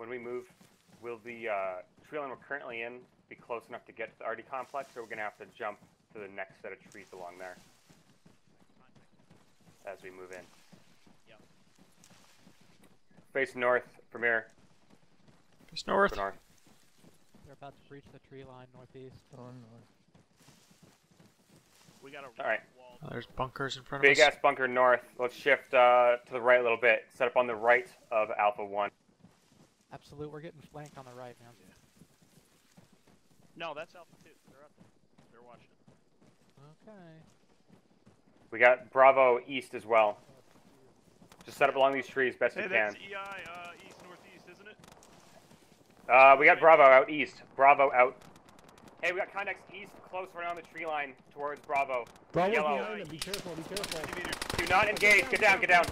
when we move, will the uh, tree line we're currently in be close enough to get to the RD complex, or we're gonna have to jump to the next set of trees along there as we move in? Yep. Face north from here. It's north. North. They're about to breach the tree line northeast. We got a All right. wall. Oh, there's bunkers in front of us. Big ass bunker north. Let's shift uh, to the right a little bit. Set up on the right of Alpha 1. Absolute, we're getting flanked on the right, man. No, that's Alpha 2. They're up there. They're watching. Okay. We got Bravo east as well. Just set up along these trees best Hey, we that's can. EI uh, east northeast, isn't it? Uh, we got Bravo out east. Bravo out. Hey, we got contacts east, close right on the tree line towards Bravo. Bravo, Yellow. behind him. Be careful. Be careful. Do not engage. Get down. Get down.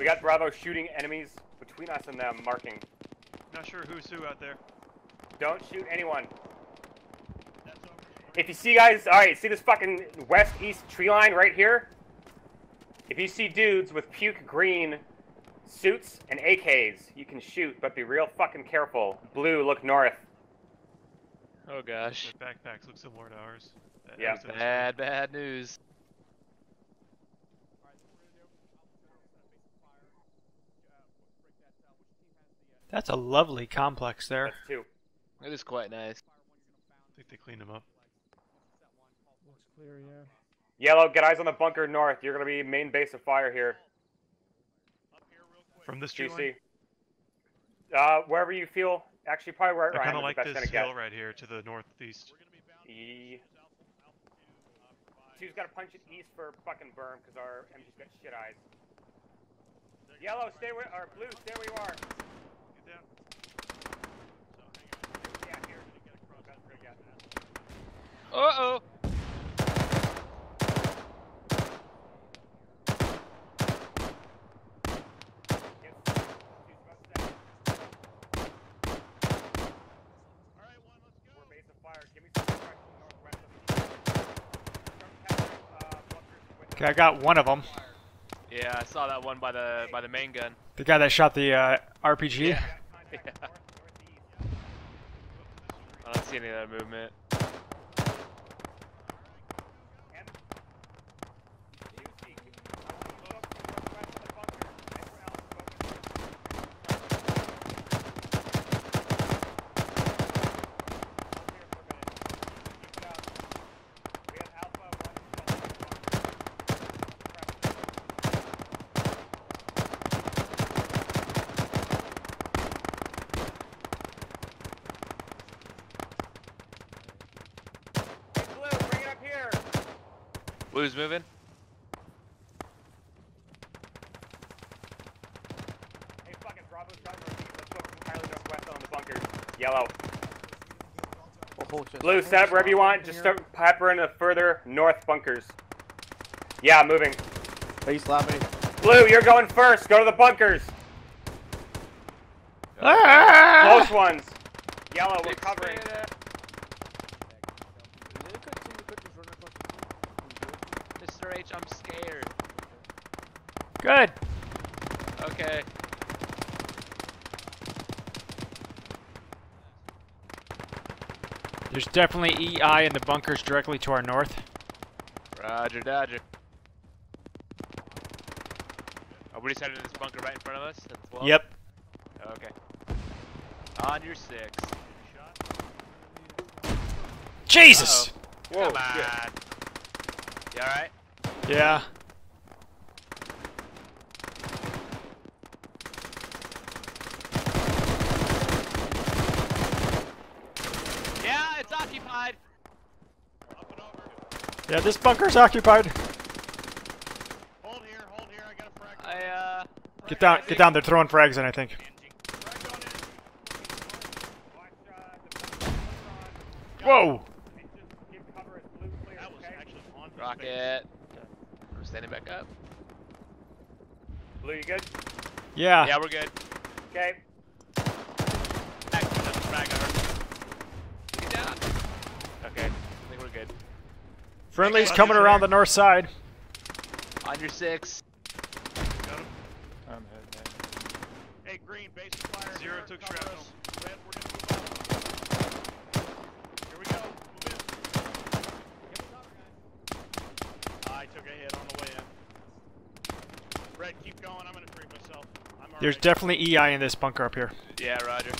We got Bravo shooting enemies between us and them, marking. Not sure who's who out there. Don't shoot anyone. That's over. If you see guys, all right, see this fucking west-east tree line right here? If you see dudes with puke green suits and AKs, you can shoot, but be real fucking careful. Blue, look north. Oh gosh. Their backpacks look similar to ours. That- Yeah. Bad, bad news. That's a lovely complex there. That's two. It is quite nice. I think they cleaned them up. Looks clear, yeah. Yellow, get eyes on the bunker north. You're gonna be main base of fire here. From this tree line, Uh, wherever you feel. Actually, probably where I Ryan kind of was like the best this gonna hill get. right here to the northeast. Ye- Two's gotta punch it east for fucking berm, because our MG's got shit eyes. Yellow, stay where, or blue, stay where you are. Get down. Yeah, here. That's good, yeah. Uh oh. Yes. Two's about to stay. We're base of fire. Give me some direction northwest of the Start capturing, uh, bunkers with Okay, I got one of them. Yeah, I saw that one by the by the main gun. The guy that shot the uh, RPG. Yeah. contact north, northeast. I don't see any of that movement. And QC, I want you to focus northwest of the bunker. Everyone else focus Here for a minute. Keep it up. We have Alpha one shell in the bunker. Hey, Blue, bring it up here. Blue's moving. Hey, fucking Bravo's got. Let's focus entirely northwest on the bunkers. Yellow. Blue, set up wherever you want. Just start peppering the further north bunkers. Yeah, moving. Face slapping. Blue, you're going first. Go to the bunkers. Ah! Close ones. Yellow, we're covering. Mr. H, I'm scared. Good. Okay. There's definitely EI in the bunkers directly to our north. Roger, Dodger. Oh, we just headed to this bunker right in front of us? That's 12? Yep. Okay. On your six. Jesus. Whoa, Come on. shit. You alright? Yeah. Yeah, Yeah, this bunker's occupied. Hold here, hold here. I got a frag. I, uh... Get down, get down. They're throwing frags in, I think. Frag going in. Watch, the bunkers on. Whoa. And just give cover as blue clears, That was okay? actually on his face. Rocket. We're standing back up. Blue, you good? Yeah. Yeah, we're good. Okay. Back to the frag, Get down. Okay, I think we're good. Friendly's Thanks, coming Roger. around the north side. On your six. Got him. Zero took shrapnel. Red, we're gonna move out. Here we go. Move in. Ah, I took a hit on the way in. Red, keep going. I'm gonna treat myself. I'm There's alright. definitely EI in this bunker up here. Yeah, Roger.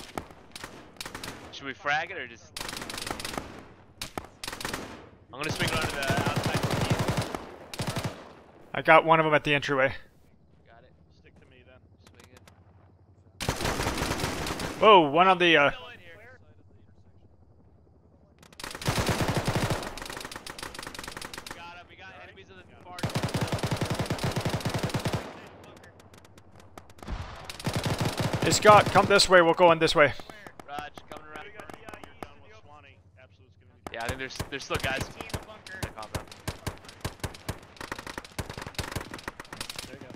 Should we frag it or just? I'm gonna swing around to the outside. I got one of them at the entryway. Got it. Stick to me then. Swing it. Whoa, one on the, uh, Still in here. Got him. We got enemies in the far hey Scott, come this way, we'll go in this way. Raj, coming around. You're done with Swanee. Absolute's gonna be Yeah, I think there's there's still guys. in the bunker. compound. There you go.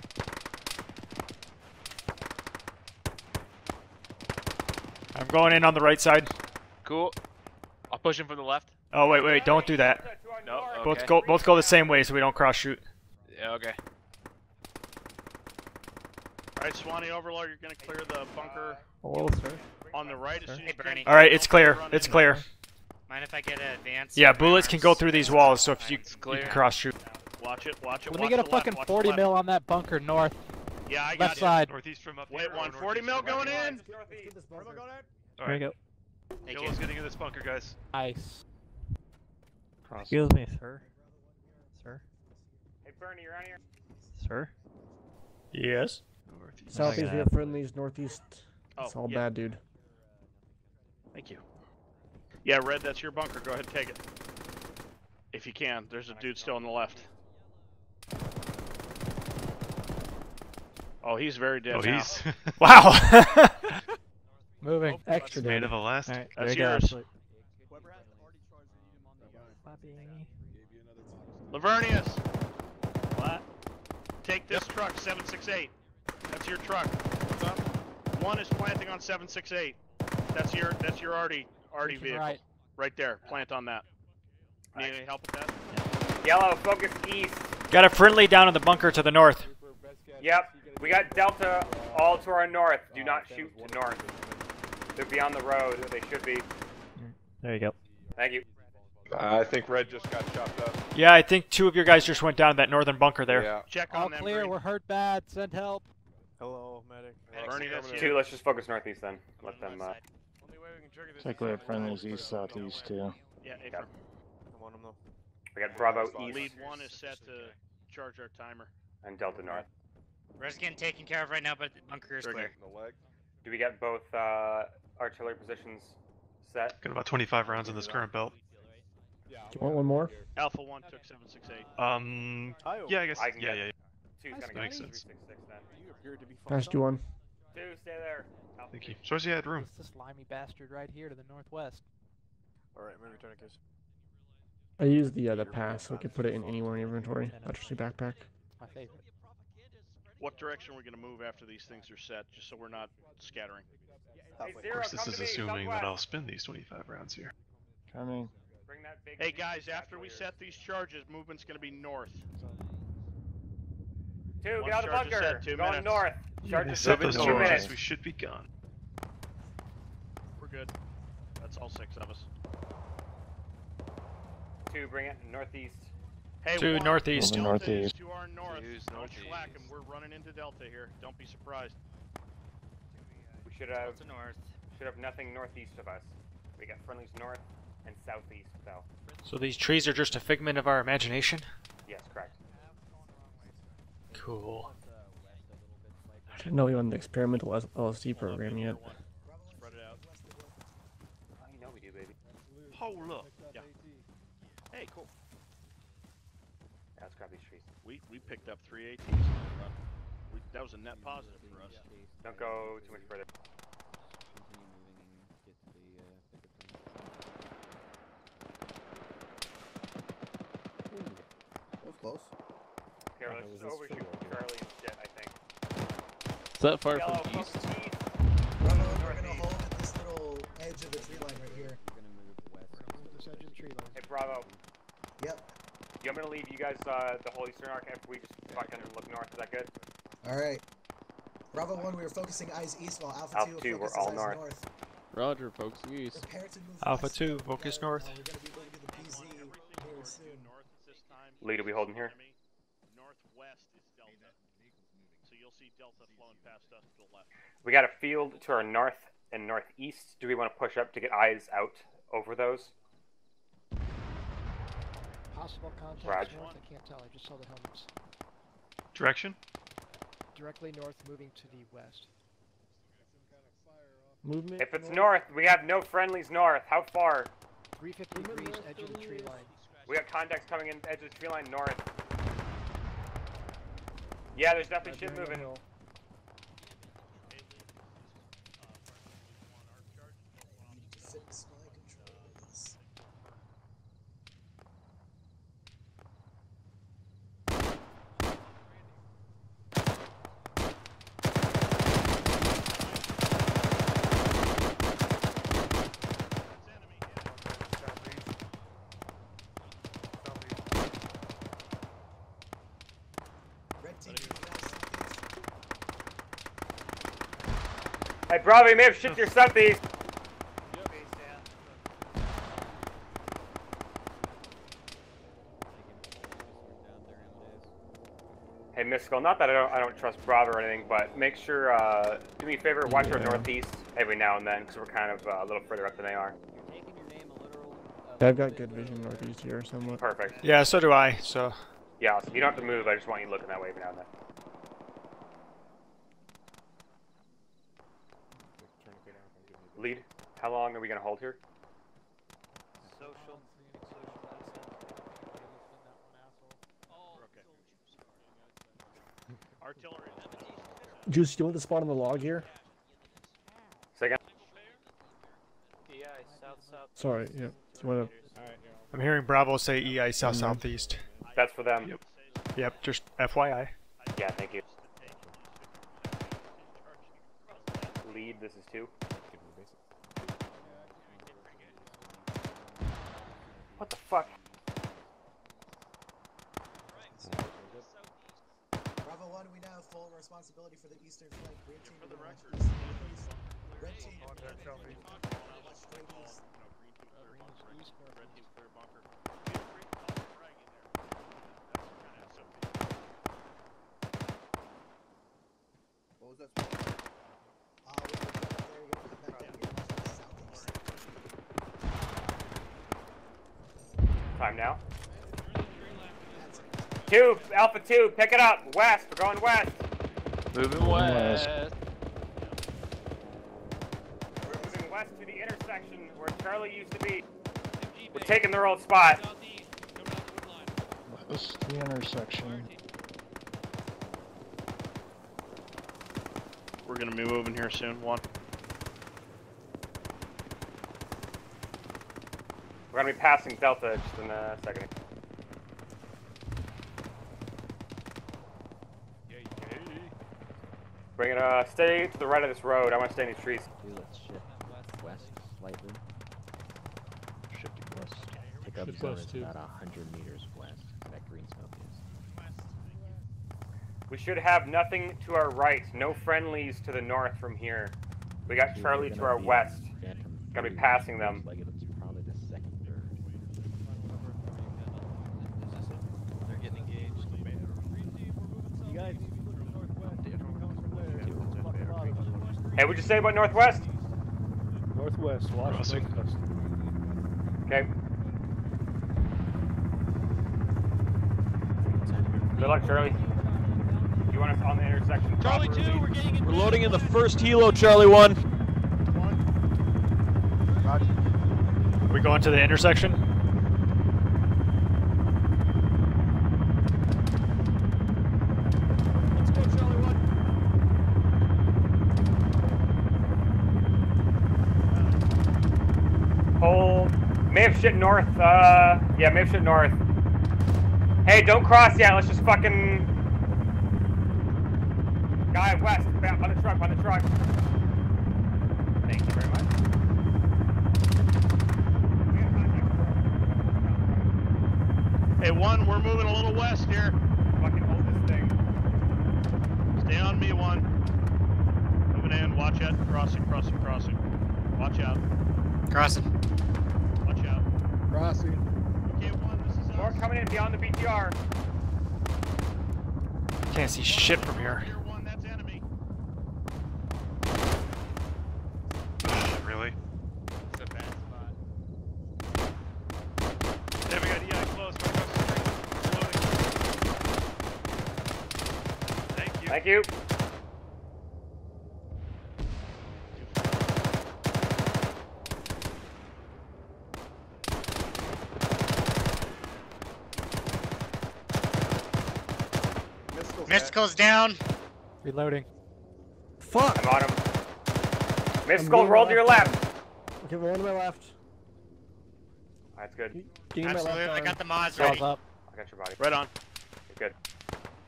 I'm going in on the right side. Cool. I'll push him from the left. Oh, wait, wait, don't do that. No, north. Both Okay. go, both go the same way so we don't cross shoot. Yeah, okay. Alright, Swanee Overlord, you're gonna clear the bunker Hello, sir. on the right as soon as Hey, you. Bernie. All right, it's clear. It's clear. Mind if I get an advance? Yeah, bullets can go through these walls, so if you, It's you can cross shoot. Watch it, watch it, Let watch me get a the fucking left, 40 mil on that bunker north, Yeah, I got left you. side. Northeast from up Wait, one 40 mil going in? Northeast. There you go. Thank you. Getting in this bunker, guys. Nice. Excuse me, sir. Sir. Hey, Bernie, you're on here. Sir. Yes. Northeast. Southeast, we gonna have friendlies. Northeast, Oh, it's all yeah. bad, dude. Thank you. Yeah, Red, that's your bunker. Go ahead and take it. If you can. There's a dude still on the left. Oh, he's very dead Oh, now. he's Wow. Moving. Extra made of elastic. Alright, That's uh, there you go, yours. Ashley. Lavernius! What? Take this truck, 768. That's your truck. One is planting on 768. That's your that's your Artie Artie Reaching vehicle. right. Right there. Plant on that. Need any help with that? Yellow, focus east. got a friendly down in the bunker to the north. Yep. We got Delta all to our north. Do not shoot to north. They're beyond the road. They should be. There you go. Thank you. I think Red just got chopped up. Yeah, I think two of your guys just went down in that northern bunker there. Yeah. Check All them. clear. Green. We're hurt bad. Send help. Hello, medic. Bernie, that's Two, let's just focus northeast then. Let them, uh, Check we have friendlies east, southeast too. Yeah, Abram. we got Bravo east Lead one is set to charge our timer. and Delta north. Red's getting taken care of right now, but the bunker is clear. Do we get both, uh, artillery positions set? Got about 25 rounds in this current belt. Do you want one more? Alpha one took 768. Um, yeah, I guess. I can yeah, get- yeah, yeah. Two's Nice, gonna go makes three, sense. six, six, then. Pass you one. Two, stay there. Alpha Thank two. you. So, yeah, I had room. It's this slimy bastard right here to the northwest. Alright, I use the uh, the pass so I can put it in anywhere in inventory. Not just your backpack. My favorite. What direction are we going to move after these things are set, just so we're not scattering? Hey, Of course, this is assuming that. I'll spend these 25 rounds here. Coming. Bring that big Hey guys, after we set these charges, movement's going to be north. Two, One get out of the charge set, bunker. two Going minutes. north. Charge They set moving those two charges. minutes. We should be gone. We're good. That's all six of us. Two, bring it northeast. Hey, To one, northeast. Moving Delta is northeast. to our north. Two's Don't northeast. slack 'em. We're running into Delta here. Don't be surprised. We should have To north. should have nothing northeast of us. We got friendlies north and southeast, though. So these trees are just a figment of our imagination? Yes, correct. Cool. I didn't know we on the experimental S- LSD program yet. Spread it out. Oh, you know we do, baby. Hold up. Yeah. Hey, cool. Yeah, let's grab these trees. We we picked up three ATs. That was a net positive for us. Don't go too much further. That was close. Here, let's overshoot Charlie and shit, I think. Is that far Yellow, focus east. Run over, we're gonna hold at this little edge of the tree line right here. Hey, Bravo. Yep. I'm gonna leave you guys uh, the whole eastern arc if we just fucking look north? Is that good? Alright. Bravo 1, we are focusing eyes east while Alpha, Alpha 2, 2, we're all eyes north. north. Roger, folks. East. Prepare to move Alpha 2, focus Uh, north. We're gonna be moving to the PZ very soon. North at this time. Lead, are we holding here? Northwest is Delta. So you'll see Delta flowing past us to the left. We got a field to our north and northeast. Do we want to push up to get eyes out over those? Possible contact. Roger. north. I can't tell. I just saw the helmets. Direction? Directly north, moving to the west. Movement. If it's north, we have no friendlies north. How far? 350 degrees, edge of the tree line. We got contacts coming in edge of the tree line north. Yeah, there's definitely shit moving. Fix my controls. Red team, you guys southeast. Hey, Bravo, you may have shit to your southeast. Hey, Mystical, not that I don't, I don't trust Bravo or anything, but make sure, uh, do me a favor, watch our northeast every now and then, because we're kind of uh, a little further up than they are. Yeah, I've got good vision northeast here somewhat. Perfect. Yeah, so do I. So Yeah, awesome. You don't have to move, I just want you looking that way every now and then. Lead, how long are we going to hold here? Social. Artillery. Juice, do you want the spot on the log here? Second. DI, south, south. Sorry, yeah. Do you want to? I'm hearing Bravo say EI south southeast. That's for them. Yep. Yep, just FYI. Yeah, thank you. Lead, this is two. What the fuck? Bravo 1, we now have full responsibility for the eastern flank. Green team, we're gonna watch east and. Red team, we're gonna watch straight east. Red team clear bunker. Feel free to toss a frag in there. That's kind of SOP. What was that? Uh, we're gonna get up there, we're gonna come back down here. Southeast. Time now. Two, Alpha 2, pick it up. West, we're going west. Moving west. We're moving west to the intersection where Charlie used to be. We're taking their old spot. West the intersection. We're gonna be moving here soon. One. We're gonna be passing Delta just in a second. Bring it, uh, stay to the right of this road. I want to stay in these trees. let's shift west slightly. Shifting west. Pickup Shift zone west, too. about 100 meters west. That green smoke is. We should have nothing to our right. No friendlies to the north from here. We got Charlie to our west. Phantom Gonna be passing them. most likely it's probably the second third. They're getting engaged. You guys, Hey, what'd you say about northwest? Northwest. Watch Crossing. northwest. Okay. Good luck, Charlie. You want us on the intersection? Charlie properly? 2, we're getting in. We're loading in the first helo, Charlie 1. One. Roger. Are We going to the intersection? May have shit north. Uh, yeah, may have shit north. Hey, don't cross yet. Let's just fucking. Guy west, back on the truck, on the truck. Thank you very much. We got contact. Hey, one. We're moving a little west here. Fucking hold this thing. Stay on me, one. moving in. Watch out. Crossing, crossing, crossing. Watch out. Crossing. Watch out. Crossing. Okay, one. This is More coming in beyond the BTR. Can't see shit from here. Tier one. That's enemy. really? It's a bad spot. Yeah, we got EI close. Right across the street. Loading. Thank you. Thank you. Mystical's down. Reloading. Fuck! I'm on him. I'm Mystical, roll my to your left. Okay, one to my left. That's good. Give me my Absolutely. left I got the mods Calls ready. up. I got your body. Right on. You're good.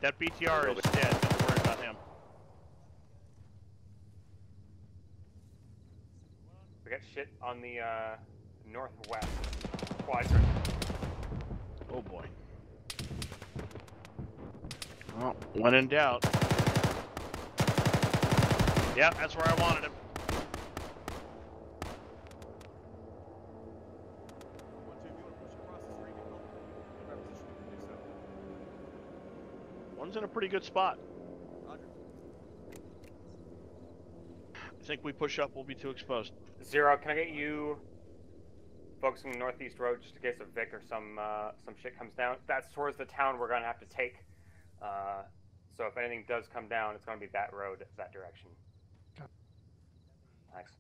That BTR is dead. Don't worry about him. We got shit on the uh, northwest quadrant. Oh boy. Well, when in doubt. Yeah, that's where I wanted him. One's in a pretty good spot. I think we push up, we'll be too exposed. Zero, can I get you focusing the northeast road just in case a Vic or some uh, some shit comes down? That's towards the town we're gonna have to take. Uh, so if anything does come down, it's gonna be that road, that direction. Thanks.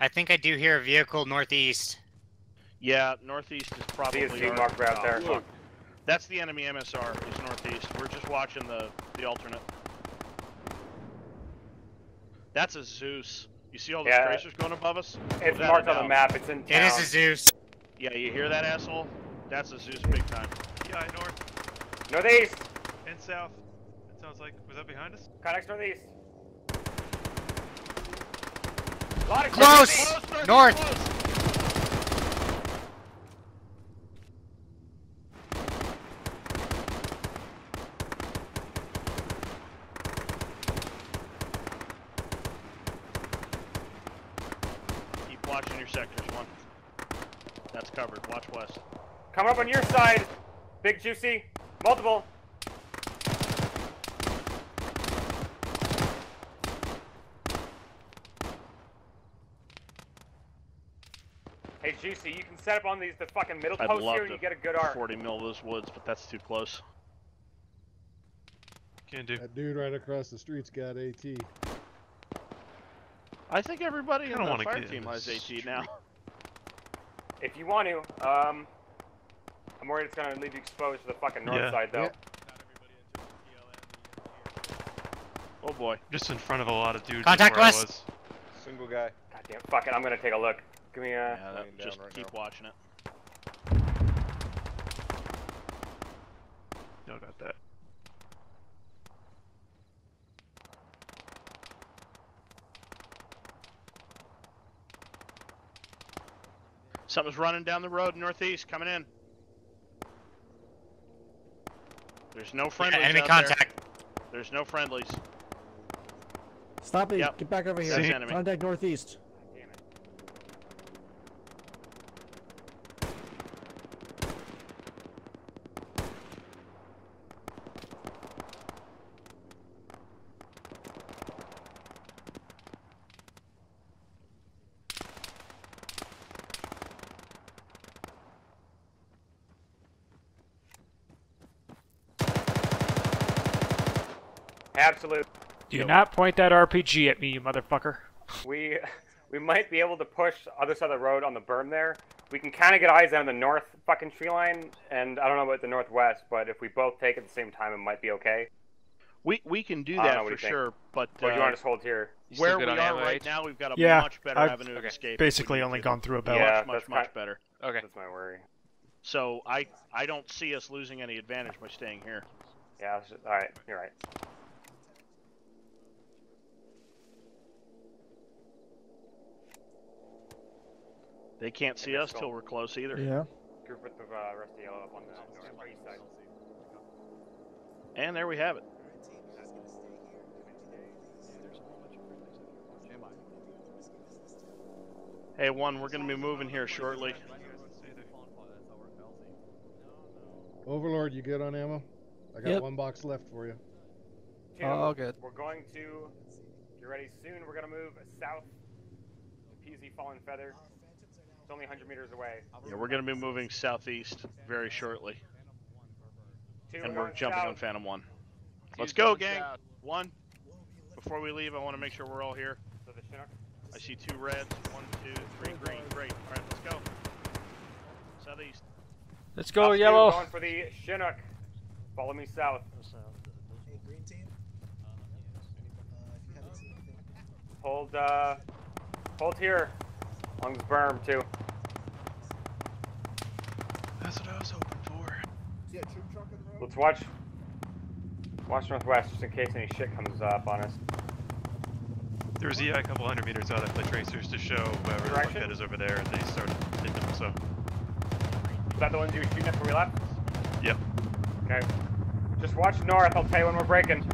I think I do hear a vehicle northeast. Yeah, northeast is probably. CSG our- marked right oh, there. fuck. That's the enemy MSR. Is northeast. We're just watching the the alternate. That's a Zeus. You see all those Yeah. tracers going above us? It's Without marked on the map. It's in It town. is a Zeus. Yeah, you hear that asshole? That's a Zeus big time. Yeah, north Northeast. and south. It sounds like was that behind us? Connex northeast. A lot of Close! close, North! Keep watching your sectors. One. That's covered. Watch west. Coming up on your side. Big juicy. Multiple. Hey Juicy, you can set up on these the fucking middle I'd post love here and you get a good arc. 40 mil those woods, but that's too close. Can't do. That dude right across the street's got AT. I think everybody I in don't the wanna fire get in team the has AT now. If you want to, um, I'm worried it's gonna leave you exposed to the fucking north Yeah. side though. Yeah. Oh boy. Just in front of a lot of dudes. Contact west. Single guy. God damn, fuck it, I'm gonna take a look. Give me a. Yeah, that, just right keep now. watching it. Y'all got that. Something's running down the road northeast, coming in. There's no Yeah, enemy out there. contact. There's no friendlies. Stop it. Yep. Get back over here. Enemy. Contact northeast. Damn it. Absolute. Do not point that RPG at me, you motherfucker. We we might be able to push other side of the road on the berm there. We can kind of get eyes on the north fucking tree line, and I don't know about the northwest, but if we both take at the same time, it might be okay. We we can do that for do sure, but Or do you uh, want to just hold here? Where we are ammo, right now, we've got a Yeah, much better I've avenue of okay. escape. if we Basically only gone through about. Yeah, much much that's much better. Okay. That's my worry. So I I don't see us losing any advantage by staying here. Yeah. Just, all right. You're right. They can't see us till we're close either. Yeah. Group with uh, rest of yellow up on the north side. And there we have it. Hey, one, we're going to be moving here shortly. Overlord, you good on ammo? I got Yep. one box left for you. Two, All good. We're going to get ready soon. We're gonna move south to PZ Fallen Feather. It's only 100 meters away. Yeah, we're going to be moving southeast very shortly. Two, And we're we're jumping south. on Phantom 1. Let's go, gang. south. One. Before we leave, I want to make sure we're all here. So the Chinook. I see two reds. One, two, three green. Great. All right, let's go. Southeast. Let's go, Up two, yellow. Going for the Chinook. Follow me south. Hey, green team. Uh, if you haven't seen anything, Hold, uh, hold here. Along this berm too. That's what I was hoping for. yeah, troop truck in the road. Let's watch. Watch northwest just in case any shit comes up on us. There was yeah, a couple hundred meters out. I played tracers to show whoever the fuck Direction? that is over there, and they started hitting them. So Is that the ones you were shooting at before we left? yep. Okay. Just watch north. I'll tell you when we're breaking.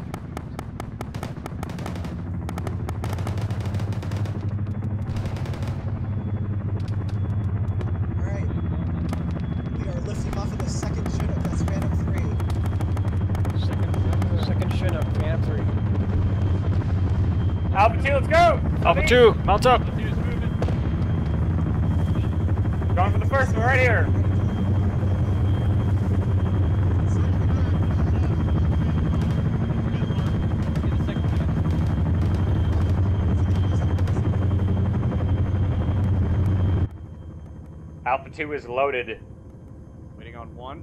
2, mount up. Going for the first one right here. Alpha 2 is loaded. Waiting on one.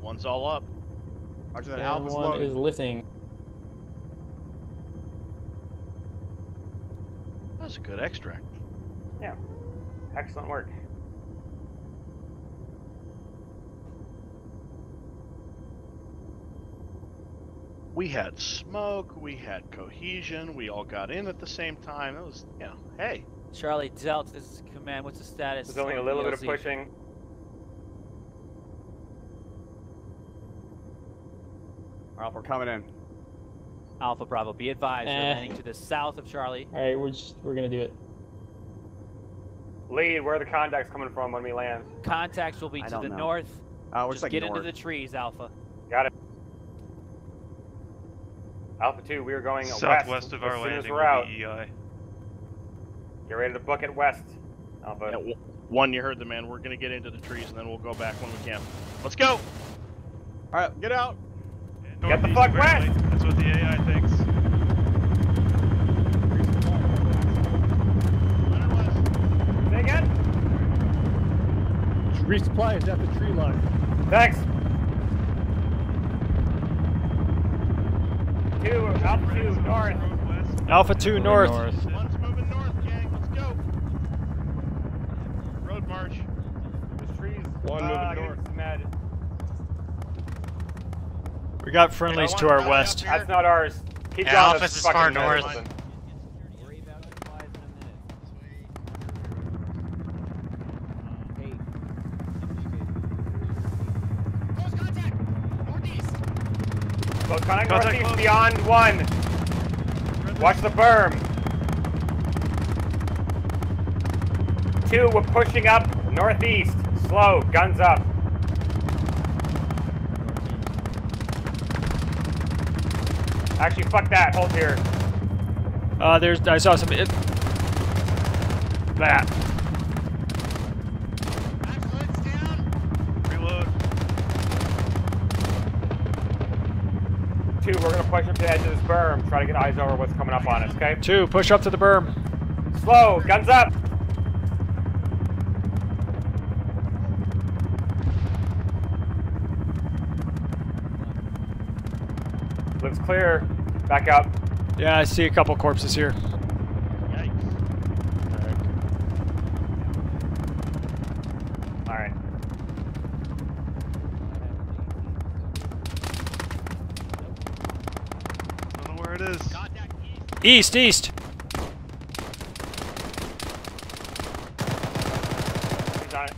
One's all up. Roger that. Phantom Alpha's 1 loaded. is lifting. That's a good extract. Yeah. Excellent work. We had smoke. We had cohesion. We all got in at the same time. It was, you know, hey. Charlie Delta, this is command. What's the status? There's only a on little bit of pushing. Alright, we're coming in. Alpha Bravo, be advised, Eh. we're landing to the south of Charlie. All right, we're just we're gonna do it. Lead, where are the contacts coming from when we land? Contacts will be I to the know. north. Uh, Just like get north. into the trees, Alpha. Got it. Alpha 2, we are going Southwest west of as our soon as landing we're out. be EI. Get ready to book it west, Alpha. Yeah, w- one, you heard the man. We're gonna get into the trees and then we'll go back when we can. Let's go. Alright, get out. Get the Northeast, fuck apparently. west! That's what the AI thinks. Say again? Resupply is at the tree line. Thanks. Two, Alpha 2, north. Alpha 2 north. One's moving north, gang. Let's go. Road march. There's trees. One uh, moving north. get Med. We got friendlies to our west. That's not ours. Keep Yeah, going. Alpha's is far fucking north. something. Close contact Contact northeast close. beyond one. Watch the berm. Two, we're pushing up northeast. Slow, guns up. Actually, fuck that. Hold here. Uh, there's I saw some. It, that. Reload. Two, we're gonna push up to the edge of this berm. Try to get eyes over what's coming up on us. Okay. Two, push up to the berm. Slow, guns up. Looks clear. Back up. Yeah, I see a couple corpses here. All right. Don't know where it is. East, east. He's on it.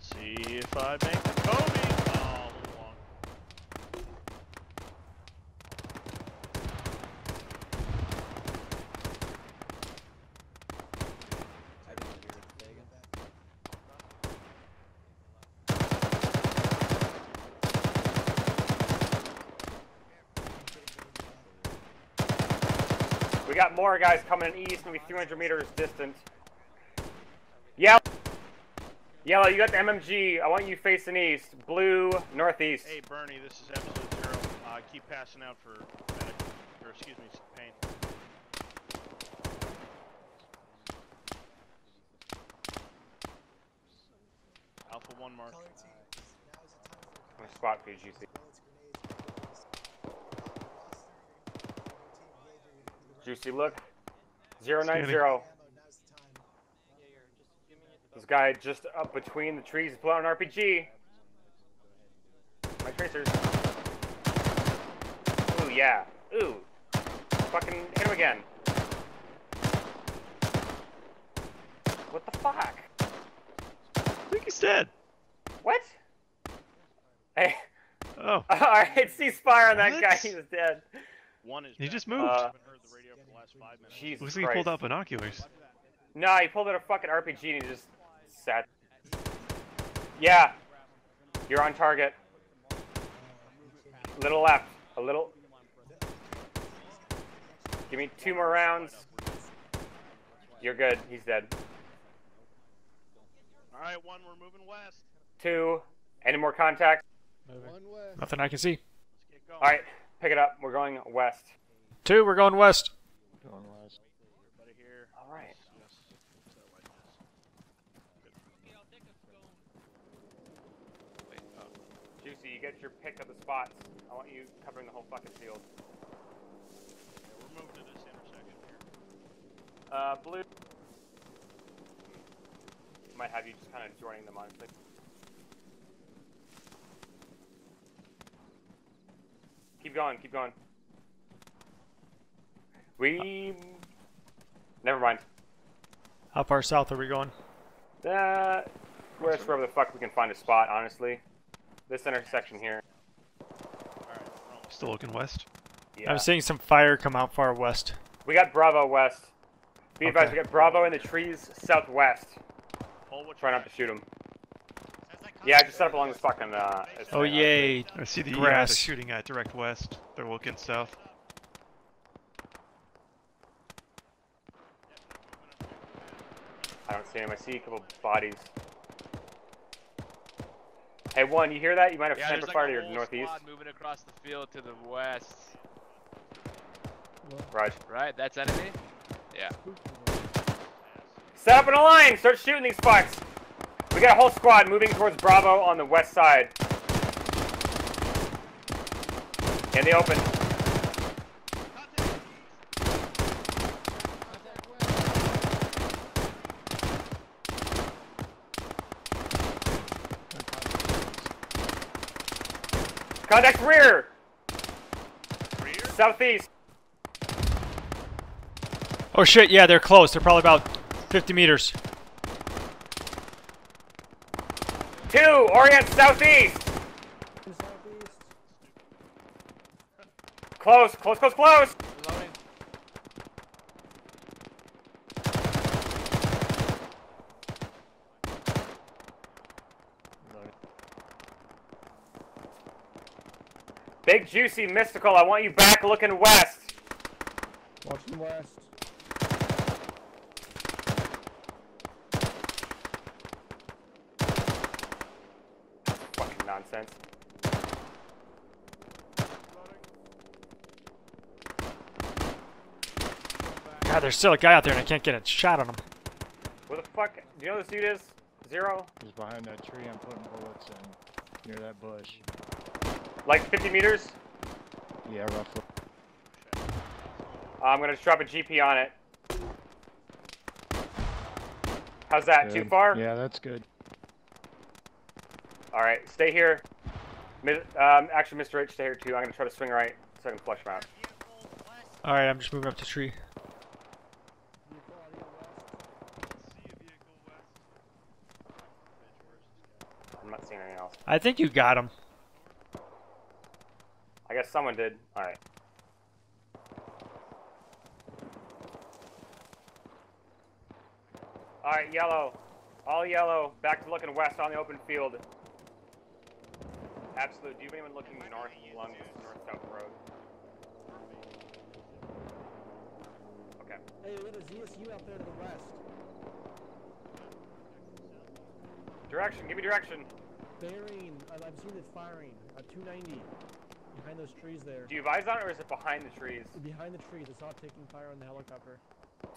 See if I make the Kobe. Oh, a little long. We got more guys coming in east, maybe 300 meters distant. Yellow. Yellow, you got the MMG. I want you facing east. Blue, northeast. Hey, Bernie, this is Absolute Zero. Uh, keep passing out for medic, or excuse me, pain. Alpha 1 mark. I'm spot for you, Juicy. Juicy, look. 090. This guy just up between the trees pulling an RPG. My tracers. Ooh, yeah. Ooh. Fucking hit him again. What the fuck? I think he's dead. What? Hey. Oh. Alright, ceasefire on that What? guy. He was dead. One is He back. just moved. Uh, heard the radio for the last five minutes. Jesus Looks like he pulled out binoculars. No, he pulled out a fucking RPG and he just sat. Yeah. You're on target. A Little left. A little. Give me two more rounds. You're good. He's dead. Alright, one, we're moving west. Two. Any more contact? One west. Nothing I can see. Get going. Alright, pick it up. We're going west. Two, we're going west. Going west. Alright. Juicy, you get your pick of the spots. I want you covering the whole fucking field. Yeah, we're moving to this intersection here. Uh, blue. Might have you just kind of joining them, honestly. Keep going, keep going. We. Never mind. How far south are we going? Uh, where's wherever the fuck we can find a spot, honestly. This intersection here. Still looking west. Yeah. I'm seeing some fire come out far west. We got Bravo west. Be advised, Okay. we got Bravo in the trees southwest. Hold what Try not to shoot him. Yeah, I just set up along this fucking, uh... Oh uh, yay! I see the EI Grass. they're shooting at direct west. They're looking south. I don't see him. I see a couple bodies. Hey, one, you hear that? You might have Yeah, sniper there's like fire to your northeast. squad moving across the field to the west. Right. Right, that's enemy? Yeah. Set up in a line! Start shooting these fucks! We got a whole squad moving towards Bravo on the west side. In the open. Contact rear! Southeast. Oh shit! Yeah, they're close. They're probably about 50 meters. Two, orient southeast. southeast. Close, close, close, close. Big juicy mystical. I want you back looking west. Watching west. Fucking. God, there's still a guy out there, and I can't get a shot on him. Where the fuck? Do you know who this dude is? Zero. He's behind that tree I'm putting bullets in. Near that bush. Like 50 meters. Yeah, roughly. I'm gonna just drop a GP on it. How's that? Too far? Yeah, that's good. All right, stay here. Um, actually, Mr. Rich, stay here too. I'm gonna try to swing right so I can flush him out. Alright, I'm just moving up the tree. I'm not seeing anything else. I think you got him. I guess someone did. All right. All right, yellow. All yellow. Back to looking west on the open field. Absolute. Do you have anyone looking north along this north-south road? Okay. Hey, we got a ZSU out there to the west. Direction. Give me direction. Bearing, I- I've seen it firing. Uh, 290. Behind those trees there. Do you have eyes on it, or is it behind the trees? Behind the trees. I saw it taking fire on the helicopter.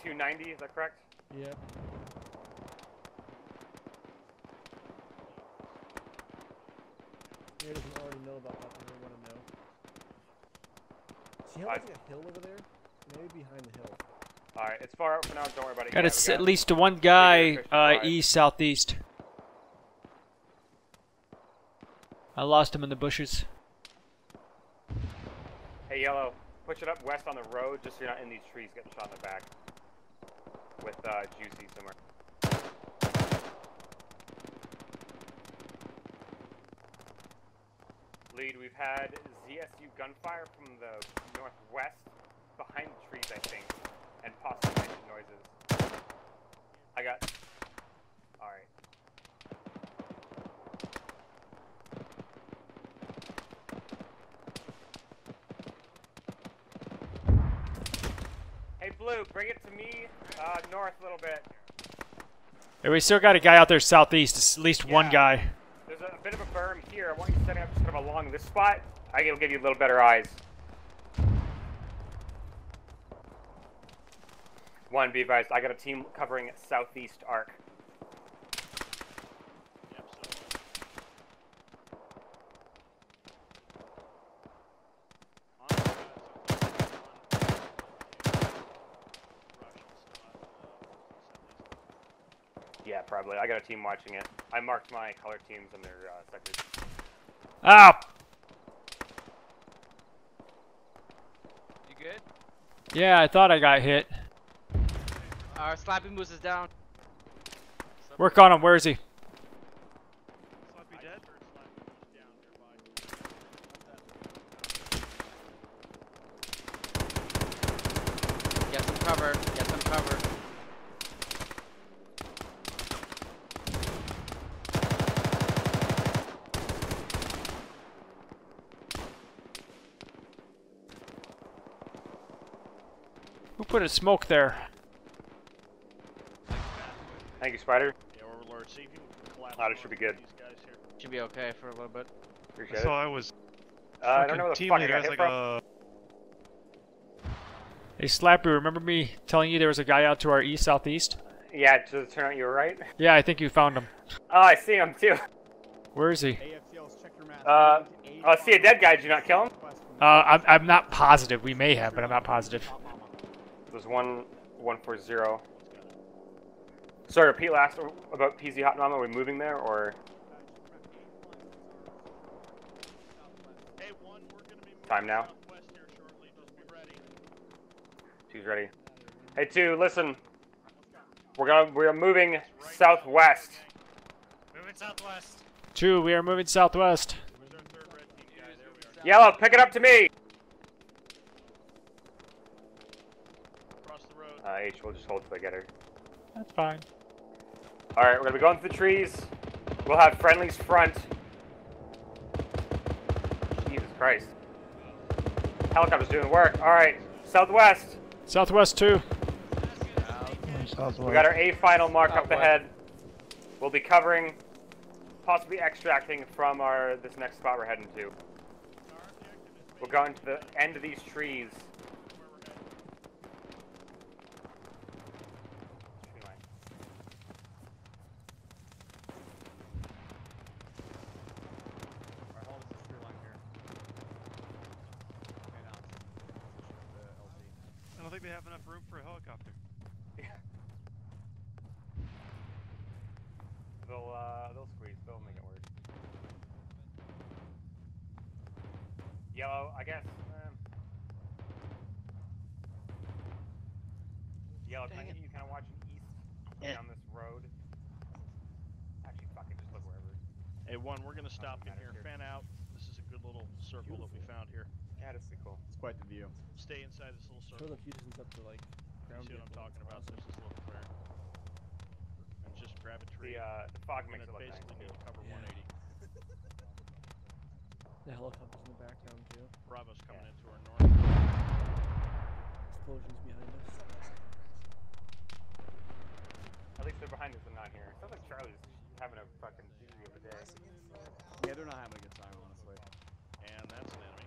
290. Is that correct? Yep. Here doesn't already know about that, and they want to know. See how there's like a hill over there? Maybe behind the hill. All right. It's far out for now. Don't worry about it. Got Yeah, it's at least one guy uh, east southeast. I lost him in the bushes. Hey, yellow. Push it up west on the road, just so you're not in these trees getting shot in the back. With uh, Juicy somewhere. Lead, we've had ZSU gunfire from the northwest, behind the trees, I think, and possibly engine noises. I got. Alright. Hey, Blue, bring it to me uh, north a little bit. Hey, we still got a guy out there southeast. At least one guy. There's a, a bit of a berm here. I want you to setting up along this spot. I will give you a little better eyes. One, be advised, I got a team covering southeast arc. Yeah, probably. I got a team watching it. I marked my color teams and their uh, sectors. Ah! You good? Yeah, I thought I got hit. Our slappy moose is down. Work on him. Where is he? Get some cover. Get some cover. Who put a smoke there? Thank you, Spider. Yeah, Overlord. See if you can collapse. Oh, should be good. These guys here. Should be okay for a little bit. Appreciate So it. I was. Uh, I don't know where the team fuck I leader. got I was hit like, from. uh, Hey, Slappy, remember me telling you there was a guy out to our east southeast? Yeah, to the turn out you were right. Yeah, I think you found him. Oh, I see him too. Where is he? Uh, I see a dead guy. Did you not kill him? Uh, I'm, I'm not positive. We may have, but I'm not positive. There's one, one four zero. Sorry, repeat last about PZ Hot Mama. Are we moving there or? Time now. Two's ready. Hey, two, listen. We're gonna we're moving southwest. Moving southwest. Two, we are moving southwest. Yellow, pick it up to me. Uh, H, we'll just hold till I get her. That's fine. All right, we're gonna be going through the trees. We'll have friendlies front. Jesus Christ. Helicopter's doing work. All right, southwest. Southwest two. We got our A final mark up ahead. We'll be covering, possibly extracting from our this next spot we're heading to. We're going to the end of these trees. I don't think they have enough room for a helicopter. they'll uh, they'll squeeze. They'll make it work. Yellow, I guess. Um, yellow, can I get you kind of watching east Yeah. down this road? Actually, fuck it, just look wherever. Hey, one, we're gonna stop in here. Fan out. This is a good little circle that we found here. Yeah, this cool. It's quite the view. Stay inside this little Show circle. the fuses up to like You ground see what I'm talking about? process. There's this little clearing. And just grab a tree. The uh, the fog We're makes it gonna look basically too. need to cover 180. The helicopters in the background too. Bravo's coming into our north. Explosions behind us. At least they're behind us and not here. It Sounds like Charlie's having a fucking doozy of a day. Yeah, they're not having a good time, honestly. And that's an enemy.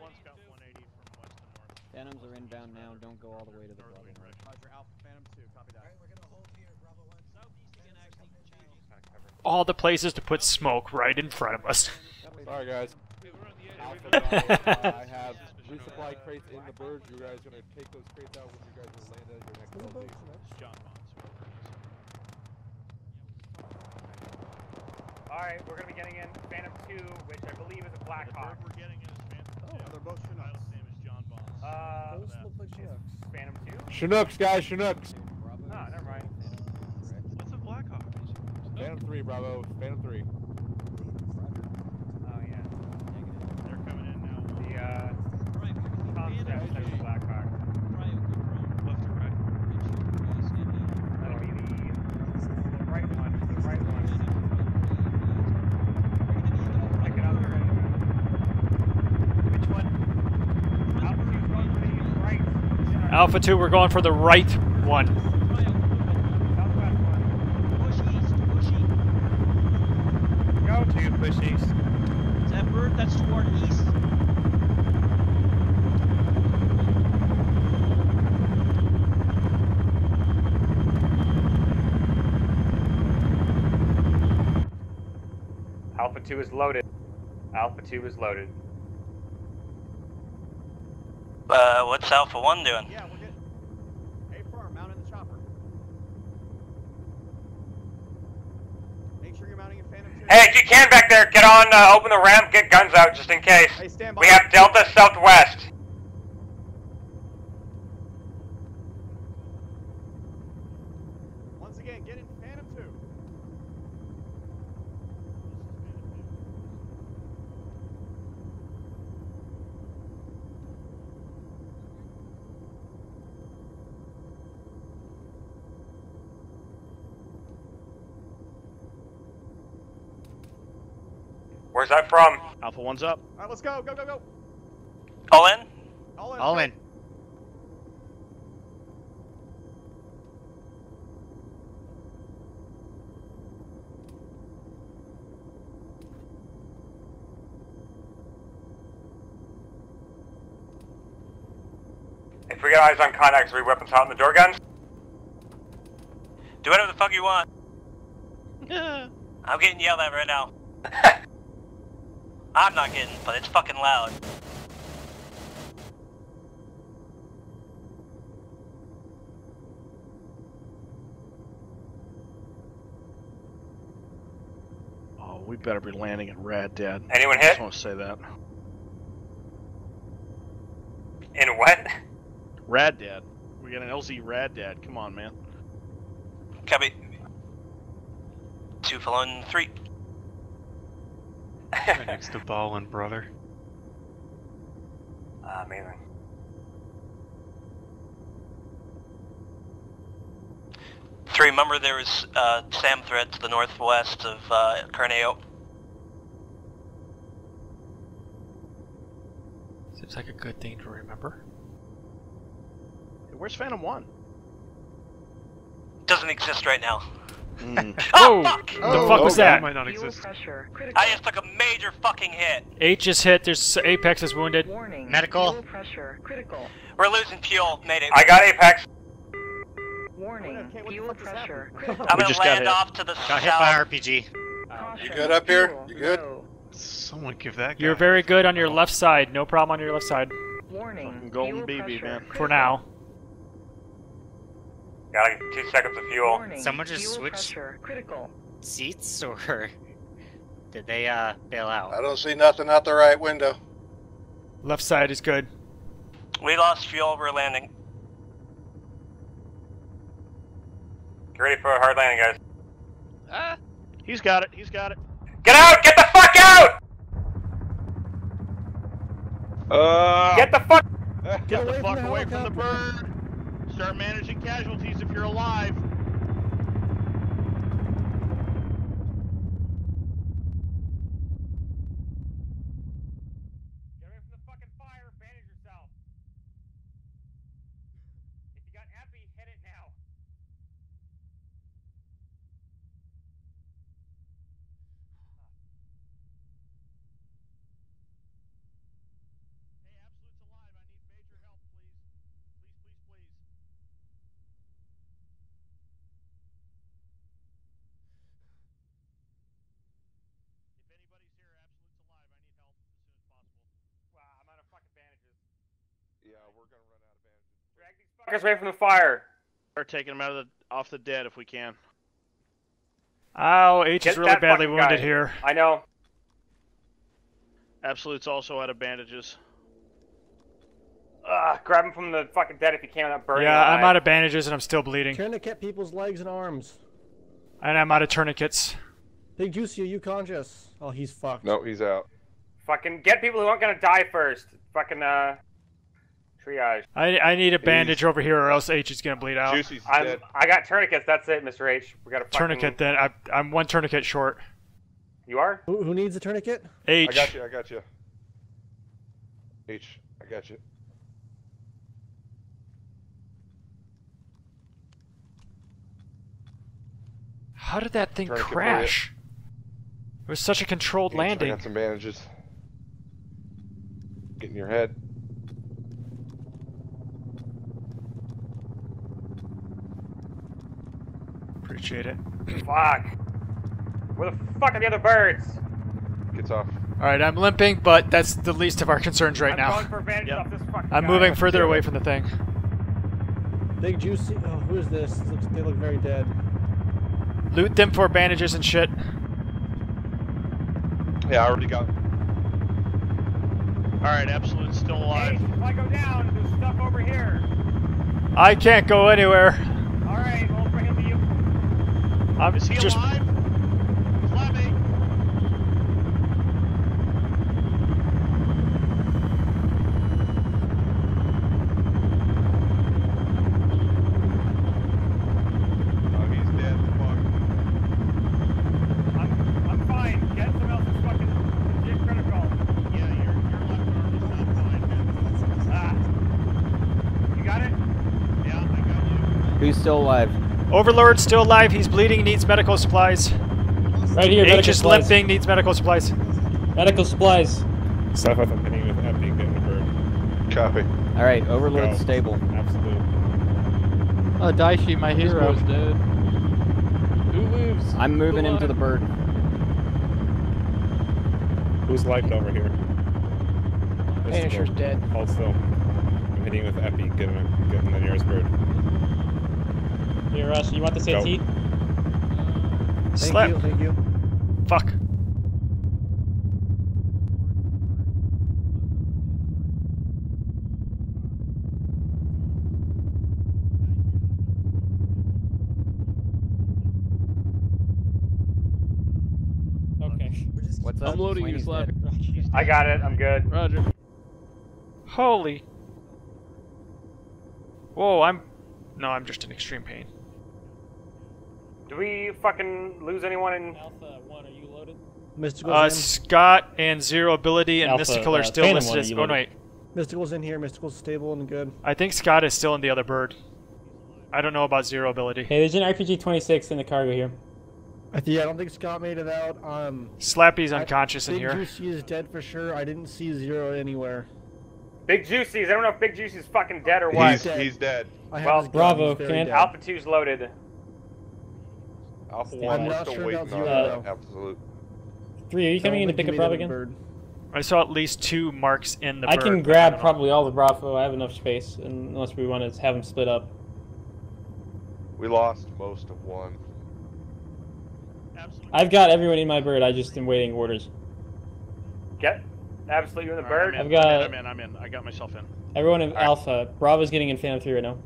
One's got 180 from west to north. Phantoms are inbound now. Don't go all the way to the Bravo. Northerly. Roger, Alpha Phantom 2, copy that. Alright, we're gonna hold here, Bravo 1. All the places to put smoke right in front of us. Sorry, guys. I have resupply crates in the birds. You guys are gonna take those crates out when you guys are landed at your next LZ. John Bonds. Alright, we're gonna be getting in Phantom 2, which I believe is a Black The Hawk. bird we're getting in is Phantom. Oh, they're both Title Chinooks. name is John Bonds. Uh, Those look like Chinooks. Phantom 2? Chinooks, guys, Chinooks. Bravo. Oh, never mind. What's a Blackhawk? Phantom 3, Bravo. Phantom 3. Oh, yeah. They're coming in now. The, uh, concept says the Black Hawk. Left or right? That'll be the, the right one. The right one. Pick it up here. Which one? Alpha 2's going for the right. Alpha 2, we're going for the right one. Southwest one. Push east, push east. Go to push east. That bird, that's toward east. Alpha 2 is loaded. Alpha 2 is loaded. Uh, what's Alpha 1 doing? Yeah, we're good. A4, mount in the chopper. Make sure you're mounting in Phantom 2. Hey, if you can back there, get on, uh, open the ramp, get guns out just in case. Hey. We have Delta Southwest. Once again, get in Phantom 2. Where's that from? 1's up. Alright, let's go, go, go, go. All in? All in. All in. If we get eyes on contacts, we weapons out in the door guns. Do whatever the fuck you want. I'm getting yelled at right now. I'm not getting, but it's fucking loud. Oh, we better be landing in Rad Dad. Anyone hit? I just want to say that. In what? Rad Dad. We got an LZ Rad Dad. Come on, man. Copy. Two fallen three. Right next to Ballin, brother. Ah, amazing. Three, remember there was uh, SAM threat to the northwest of uh, Carneo. Seems like a good thing to remember. Hey, where's Phantom 1? Doesn't exist right now. Mm. Oh, fuck! the Oh, fuck was That that? might not exist. I just took a major fucking hit. H is hit. There's Apex is wounded. Warning. Medical. pressure critical. We're losing fuel, made it. I got Apex. Warning. Okay, what the Fuel just pressure happened? critical. I'm We gonna just land hit. off to the Got south. hit by RPG. Caution, good up here? You good? low. Someone give that guy. You're very good on your left side. No problem on your left side. Warning. Golden BB, man. For now. Got like two seconds of fuel. Warning. Someone just Fuel switched pressure critical. seats, or did they uh bail out? I don't see nothing out the right window. Left side is good. We lost fuel. We're landing. Get ready for a hard landing, guys. Ah, He's got it. He's got it. Get out! Get the fuck out! Uh, Get the fuck! Get, the fuck away from the bird. Start managing casualties if you're alive. Get away from the fucking fire. Bandage yourself. If you got epi, hit it now. Hey, Absolute's alive. I need major help, please. Please, please, please. If anybody's here, Absolute's alive. I need help as soon as possible. Wow, I'm out of fucking bandages. Yeah, we're gonna run out of bandages. Drag these fuckers away from the fire. Start taking them out of the off the dead if we can. Oh, H is really badly wounded guy. here. I know. Absolute's also out of bandages. Ugh, grab him from the fucking dead if you can without burning Yeah, I'm alive. out of bandages and I'm still bleeding. Tourniquet people's legs and arms. And I'm out of tourniquets. Big Juicy, are you conscious? Oh, he's fucked. No, he's out. Fucking get people who aren't gonna die first. Fucking uh, triage. I I need a bandage over here or else H is gonna bleed out. Juicy's I'm, dead. I got tourniquets. That's it, Mr. H. We got a fucking... Tourniquet then. I, I'm one tourniquet short. You are? Who, who needs a tourniquet? H. I got you. I got you. H, I got you. How did that thing Tourniquet crash? It was such a controlled H, I landing. got some bandages. Get in your head. Appreciate it. Fuck. Where the fuck are the other birds? Gets off. All right, I'm limping, but that's the least of our concerns right I'm now. going for bandages off this fucking I'm guy. moving further away from the thing. Big Juicy. Oh, who is this? This looks, they look very dead. Loot them for bandages and shit. Yeah, I already got. All right, Absolute's still alive. Hey, if I go down, there's stuff over here. I can't go anywhere. All right, we'll bring him to you. I'm Is he just alive? Fleming. Oh, he's dead. Fuck. I'm, I'm fine. Get someone else's fucking legit critical. Yeah, your your left arm is not fine, man. Ah. You got it? Yeah, I got you. Who's still alive? Overlord's still alive. He's bleeding. Needs medical supplies. Right here, H medical is supplies. limping. Needs medical supplies. Medical supplies. Stuff I'm hitting with epic getting the bird. Copy. All right, Overlord's Go. stable. Absolute. Oh, Daishi, my hero. Hero's dead. Who lives? I'm moving him to the bird. Who's lifed over here? Vanisher's dead. Hold still. I'm hitting with epi. Get him. Get him the nearest bird. Here, Rush, you want the Go. CT? Thank Slap. you, thank you. Fuck. Okay. What's up? I'm loading you, Sweeney's dead. Slappy. I got it. I'm good. Roger. Holy. Whoa, I'm. No, I'm just in extreme pain. Do we fucking lose anyone in? Alpha 1, are you loaded? Mystical's Uh, in. Scott and Zero Ability and Alpha, Mystical uh, are still Phantom listed one, as. Oh, no, wait. Mystical's in here. Mystical's stable and good. I think Scott is still in the other bird. I don't know about Zero Ability. Hey, there's an RPG 26 in the cargo here. I th- yeah, I don't think Scott made it out. Um, Slappy's I- unconscious in Big here. Juicy is dead for sure. I didn't see Zero anywhere. Big Juicy's. I don't know if Big Juicy's fucking dead or what. He's, he's dead. I have Well, Bravo, he's very Command. dead. Alpha 2's loaded. Alpha I'm we're not still sure waiting about on zero, uh. Absolute. Three, are you coming in to pick up made Bravo again? bird. I saw at least two marks in the I bird, can but I grab probably all the Bravo. I have enough space, unless we want to have them split up. We lost most of one. Absolutely. I've got everyone in my bird. I just am waiting orders. Get absolutely in the All right, bird. I'm in, I've got- I'm in, I'm in, I'm in. I got myself in. Everyone in Alpha. Bravo's getting in Phantom 3 right now.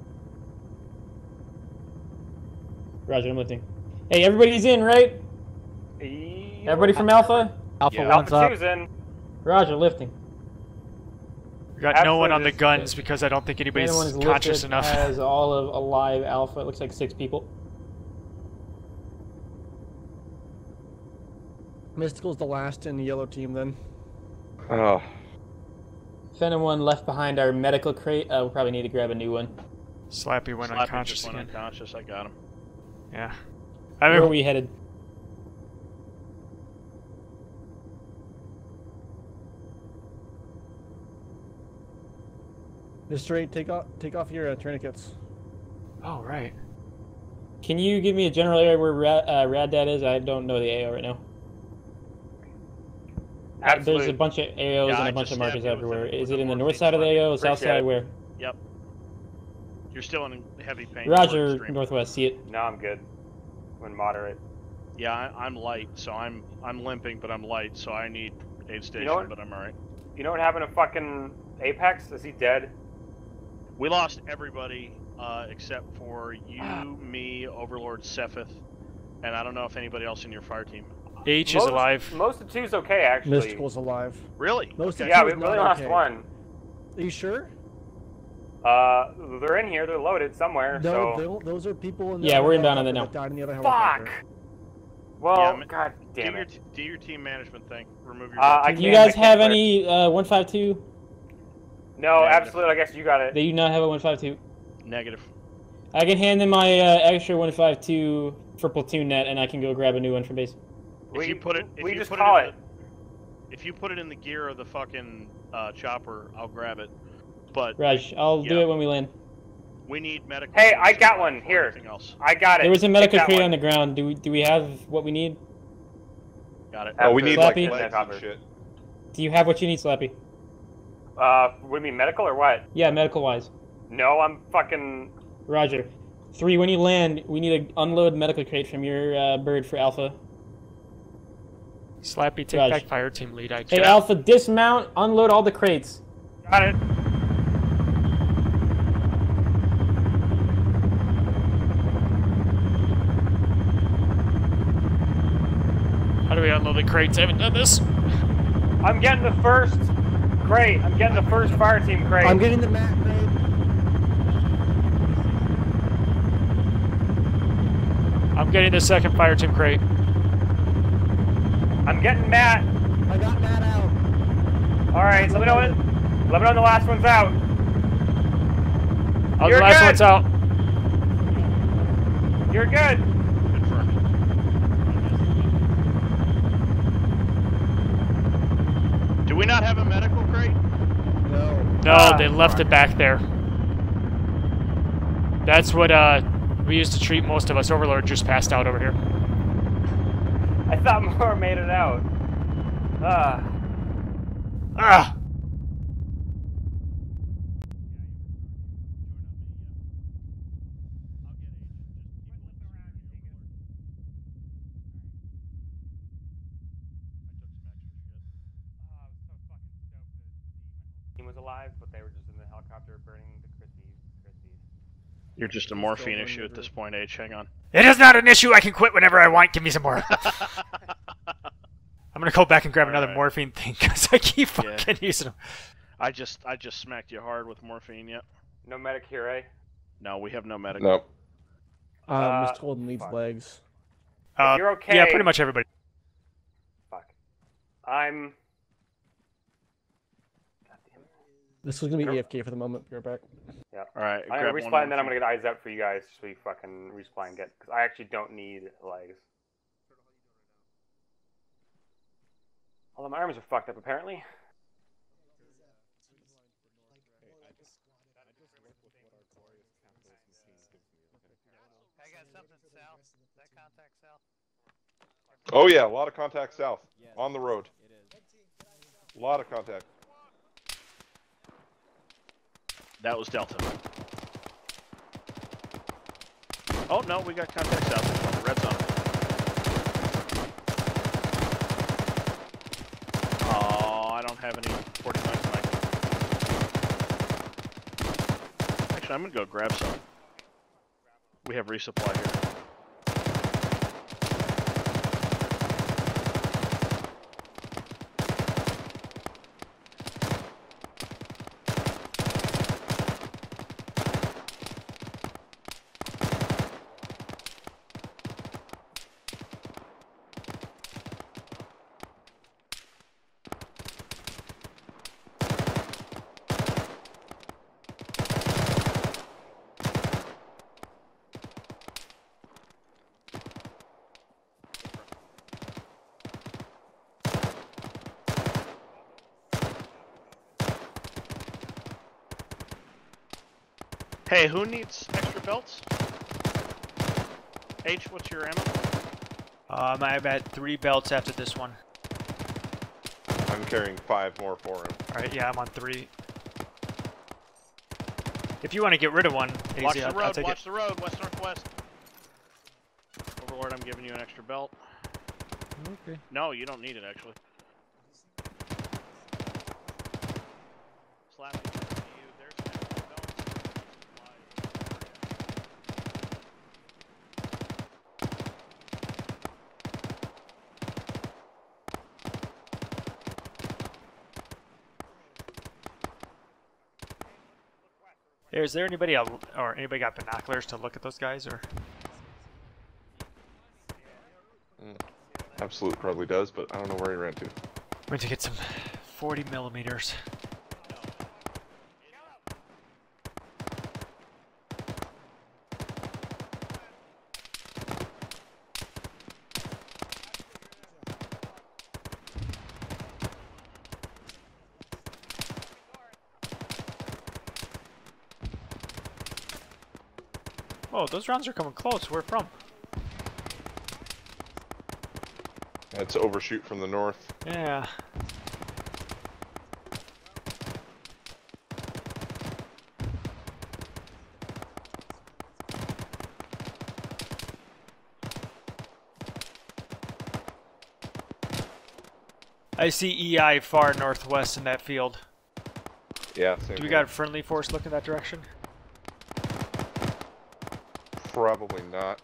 Roger, I'm lifting. Hey, everybody's in, right? Everybody from Alpha? Alpha Yeah. one's Alpha up. two's in. Roger, lifting. We got no one on the just- guns because I don't think anybody's Anyone conscious enough. as all of alive Alpha. It looks like six people. Mystical's the last in the yellow team then. Oh. If anyone left behind our medical crate, uh, we'll probably need to grab a new one. Slappy went Slappy unconscious just went again. unconscious. I got him. Yeah. I Where are remember we headed? Just straight take off take off your uh, tourniquets. Oh right. Can you give me a general area where Rad, uh, Rad Dad is? I don't know the AO right now. Uh, There's a bunch of AOs Yeah, and I a bunch of markers stabbed you with everywhere. a- Is it a in the north side of the AO, south side, it. where? Yep. You're still in heavy pain. Roger, northwest. See it. No, I'm good. When moderate. Yeah, I, I'm light, so I'm I'm limping, but I'm light, so I need aid station, know what? but I'm alright. You know what happened to fucking Apex? Is he dead? We lost everybody uh, except for you, me, Overlord, Cephith, and I don't know if anybody else in your fire team. H is alive. Most of two's okay, actually. Mystical's alive. Really? Most of Yeah, we really not lost okay. one. Are you sure? Uh, they're in here. They're loaded somewhere. No, so... those are people in the Yeah, other we're inbound on helicopter it now. that died in the other Fuck. Well, Yeah, ma- god Do damn your, it. t- do your team management thing. Remove your. Uh, I Do you can't- guys I have put any uh, 152? No, Negative. absolutely. I guess you got it. They do not have a 152. Negative. I can hand them my uh, extra 152 for platoon net, and I can go grab a new one from base. If We- you put it, if we you just put call it, it. The, if you put it in the gear of the fucking uh, chopper, I'll grab it. But Raj, I'll do it when we land. we need medical. Hey, I got one here. Else. I got it. There was a medical crate on the ground. Do we do we have what we need? Got it. Oh, we need like Slappy? legs and shit. Do you have what you need, Slappy? Uh, would it be medical or what? Yeah, medical wise. No, I'm fucking. Roger. Three, when you land, we need to unload medical crate from your uh, bird for Alpha. Slappy, take Raj. back fire team lead. I Hey, can't. Alpha, dismount, unload all the crates. Got it. Do we unload the crates? I haven't done this. I'm getting the first crate. I'm getting the first fire team crate. I'm getting the mat crate. I'm getting the second fire team crate. I'm getting MAT. I got MAT out. All right, let me know when. Let me know when the last one's out. Oh, You're the last good. one's out. You're good. Confirmed. Do we not have a medical crate? No. No, Ah, they left it back there. That's what uh we used to treat most of us. Overlord just passed out over here. I thought more made it out. Ah. Ah! Was alive, but they were just in the helicopter burning the Christies. Christies. You're just a morphine issue at this point, H. Hang on. It is not an issue. I can quit whenever I want. Give me some more. I'm gonna go back and grab another Alright. morphine thing because I keep Yeah. fucking using them. I just I just smacked you hard with morphine. Yep. No medic here, eh? No, we have no medical. Nope. Uh, Uh, Mystical needs fuck. legs. Uh, you're okay- Yeah, pretty much everybody. Fuck. I'm. This was gonna be AFK for the moment. Be right back. Yeah. All right. I'm gonna grab one resupply and then I'm gonna get eyes out for you guys so we fucking resupply and get. Because I actually don't need legs. Although my arms are fucked up apparently. I got something south. Is that contact south? Oh yeah, a lot of contact south on the road. A lot of contact. That was Delta. Oh no, we got contact south on the red zone. Oh, I don't have any 49 tonight. Actually, I'm gonna go grab some. We have resupply here. Hey, who needs extra belts? H, what's your ammo? Um, I've at three belts after this one. I'm carrying five more for him. Alright, yeah, I'm on three. If you want to get rid of one, Watch easy, the I'll, I'll road, take watch it. the road, west northwest. Overlord, I'm giving you an extra belt. Okay. No, you don't need it actually. Slap it to you. There's an extra belt. Is there anybody or anybody got binoculars to look at those guys, or? Mm, absolute probably does, but I don't know where he ran to. Went to get some 40 millimeters. Those rounds are coming close. Where from? That's overshoot from the north. Yeah. I see EI far northwest in that field. Yeah, same Do we got a friendly force looking that direction? Probably not.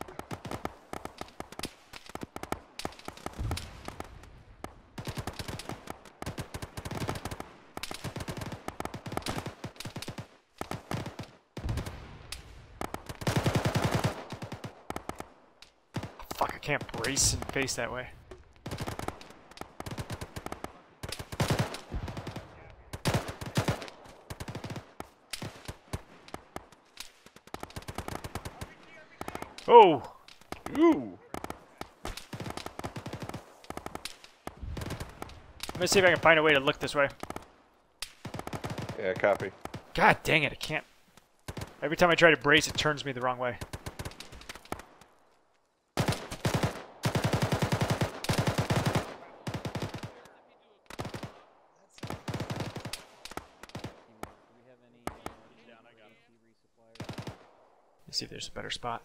Fuck, I can't brace and face that way. Oh! Ooh! Let me see if I can find a way to look this way. Yeah, copy. God dang it, I can't. Every time I try to brace, it turns me the wrong way. Let's see if there's a better spot.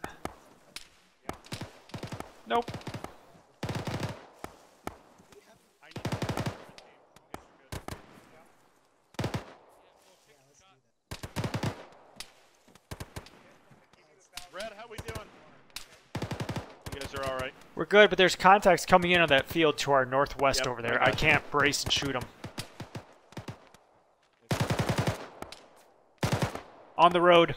Nope. Red, how we doing? You guys are all right. We're good, but there's contacts coming in on that field to our northwest Yep, over there. I can't brace and shoot them. On the road.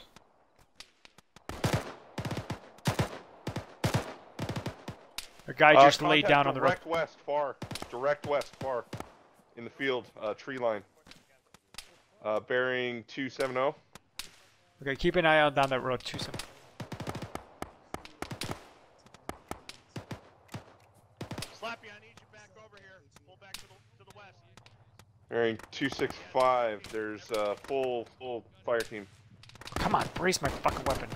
A guy Uh, just laid down on the road. Direct west, far. Direct west, far. In the field, uh, tree line. Uh, bearing 270. Okay, keep an eye out down that road too. Some. Slappy, I need you back over here. Pull back to the, to the west. Bearing 265. There's a full, full fire team. Come on, brace my fucking weapon.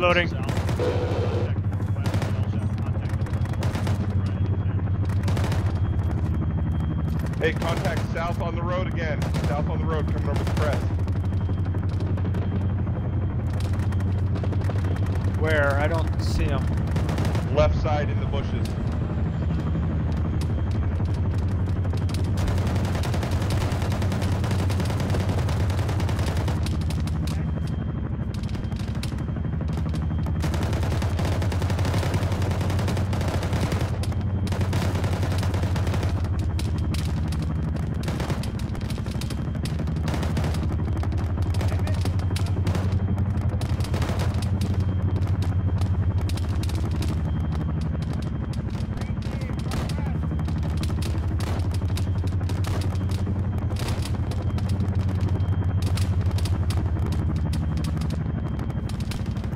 Reloading. Hey, contact south on the road again. South on the road, coming over the crest. Where? I don't see him. Left side in the bushes.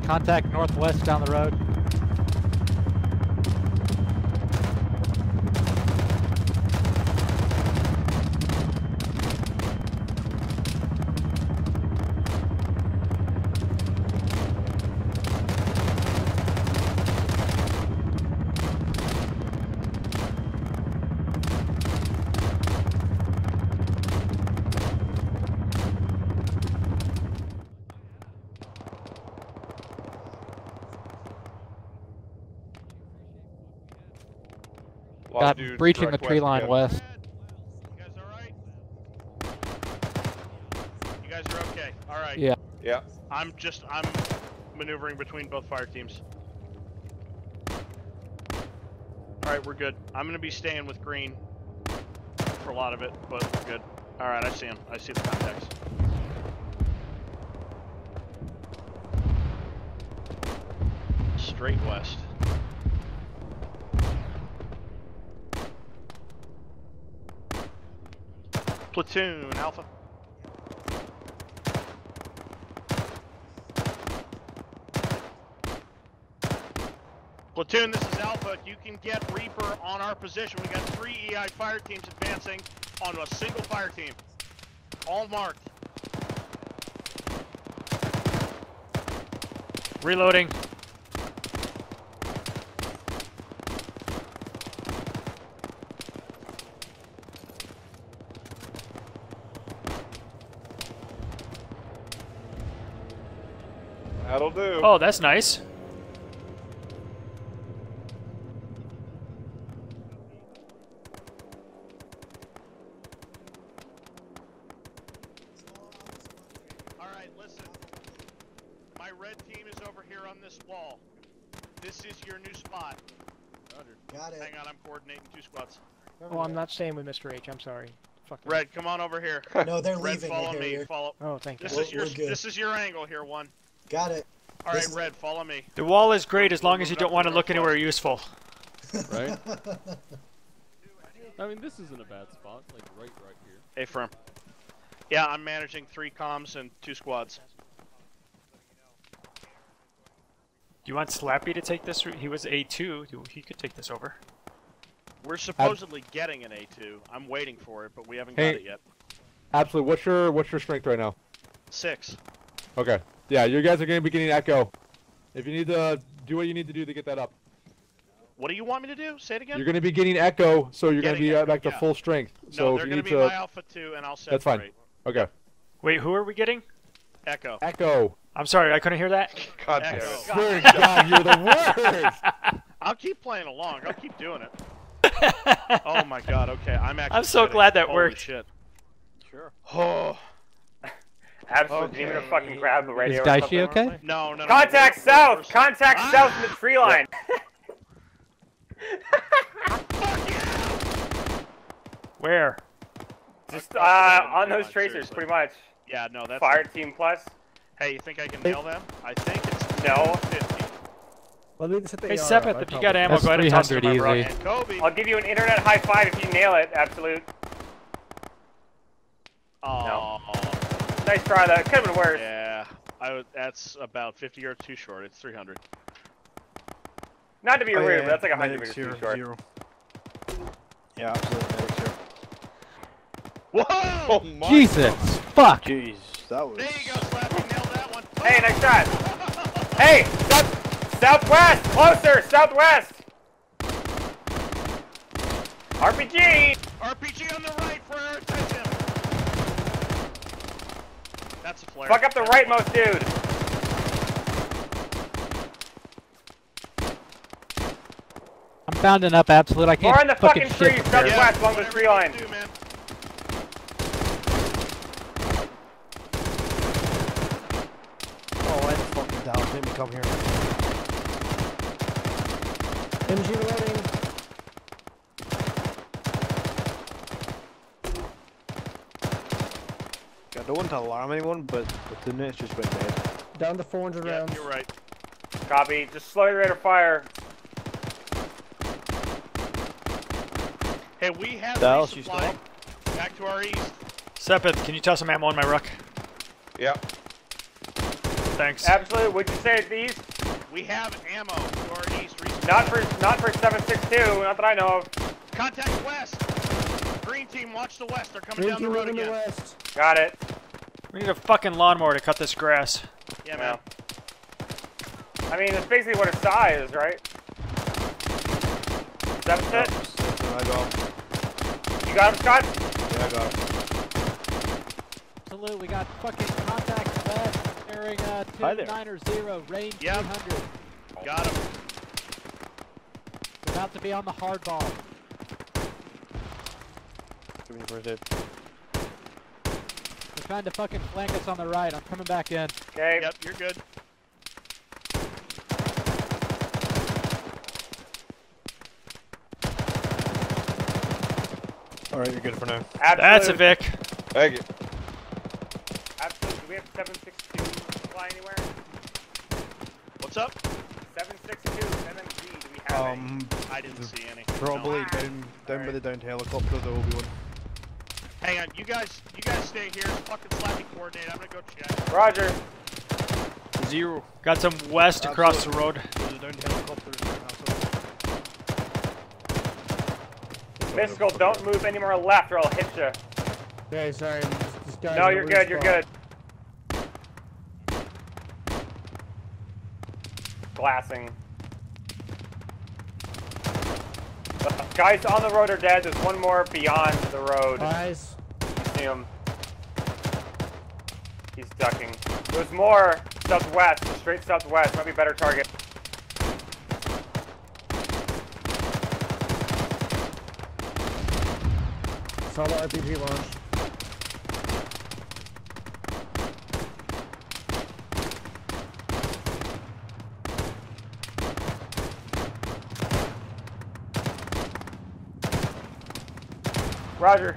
Contact northwest down the road. Breaching the direct tree line again. west. You guys are okay. All right. Yeah. Yeah. I'm just I'm maneuvering between both fire teams. All right, we're good. I'm gonna be staying with green for a lot of it, but we're good. All right, I see him. I see the contacts. Straight west. Platoon Alpha. Platoon, this is Alpha. You can get Reaper on our position. We got three EI fire teams advancing on a single fire team. All marked. Reloading. That'll do. Oh, that's nice. All right, listen. My red team is over here on this wall. This is your new spot. Got it. Hang on, I'm coordinating two squads. Oh, I'm not staying with Mr. H. I'm sorry. Fuck them. Red, come on over here. No, they're Red, leaving, follow I hear me. you. Follow. Oh, thank This you. is We're- your we're good. this is your angle here, one. Got it. All right, This is- Red, follow me. The wall is great as long as you don't want to look anywhere useful. Right? I mean, this isn't a bad spot. Like, right, right here. A firm. Yeah, I'm managing three comms and two squads. Do you want Slappy to take this? He was A2. He could take this over. We're supposedly getting an A2. I'm waiting for it, but we haven't Hey. got it yet. Absolutely. What's your what's your strength right now? Six. Okay. Yeah, you guys are going to be getting echo. If you need to do what you need to do to get that up, What do you want me to do? Say it again. you're going to be getting echo, so you're going to be uh, echo, back to yeah. full strength. No, So they're if you gonna need be to, my Alpha 2, and I'll that's fine. Okay. Wait, who are we getting? Echo. Echo. I'm sorry, I couldn't hear that. God damn it. Swear to God, you're the worst. I'll keep playing along. I'll keep doing it. oh my god, okay. I'm actually I'm so kidding. glad that Holy worked. shit. Sure. Oh. Absolute demon to fucking grab the radio. or Daishi okay? No, no, no. Contact we're- south! we're- Contact Ah! south in the tree line! Where? Just uh, on those tracers, pretty much. Yeah, no, that's Fire team plus. Hey, you think I can nail them? I think it's No. 50. Well, they set the Hey, AR Sepeth, if you got ammo, That's go ahead and toss it to 300 my bro. easy. I'll give you an internet high five if you nail it, absolute. Oh. Nice try though. It could have been worse. Yeah. I would, that's about 50 yards too short. It's 300. Not to be Oh, rude, yeah, but that's like 100 medics meters too short. zero. Yeah, absolutely. Medics here. Whoa! Oh my Jesus, fuck. Jeez, that was. There you go, Slappy. Nailed that one. Hey, next shot. Hey, south, southwest, closer, southwest. RPG. RPG on the right for That's a flare. Fuck up the rightmost dude. I'm bounding up absolute. I can't More in the fucking, fucking shit trees, from here. southwest along the tree line. man. Oh, I'm fucking down. Let me come here. MG reloading. Don't want to alarm anyone, but the units just went dead. Down to 400 Yeah, rounds. you're right. Copy. Just slow your rate of fire. Hey, we have Dallas, you resupply back to our east. Sepith, can you toss some ammo in my ruck? Yeah. Thanks. Absolutely. Would you say these? We have ammo to our east. Resupply. Not for not for 762. Not that I know of. Contact west. Green team, watch the west. They're coming Green down the road again. to west. Got it. We need a fucking lawnmower to cut this grass. Yeah, man. I mean, it's basically what a saw is, right? That's it. I got him. You got him, Scott? Yeah, I got him. Absolute. We got fucking contact west. Airing uh, Hi there. 290, range Yep. 300. Got him. About to be on the hard ball. Give me the first aid. They're trying to fucking flank us on the right. I'm coming back in. Okay. Yep, you're good. Alright, you're good for now. Absolute. That's a Vic. Thank you. Absolute. Do we have 762 fly anywhere? What's up? 762 MMG. Do we have any? Um, I didn't see any. probably down down by the downed helicopter there will be one. Hang on, you guys, you guys stay here. Fucking slap me coordinate. I'm gonna go check. Roger. Zero. Got some west across the road. There's a downed helicopter. Mystical, don't move any more left or I'll hit you. Okay, sorry. This, this guy's No, you're weird good. You're good. Glassing. Guys on the road are dead. There's one more beyond the road. Guys. See him. He's ducking. There's more southwest, straight southwest. Might be a better target. Saw the RPG launch. Roger.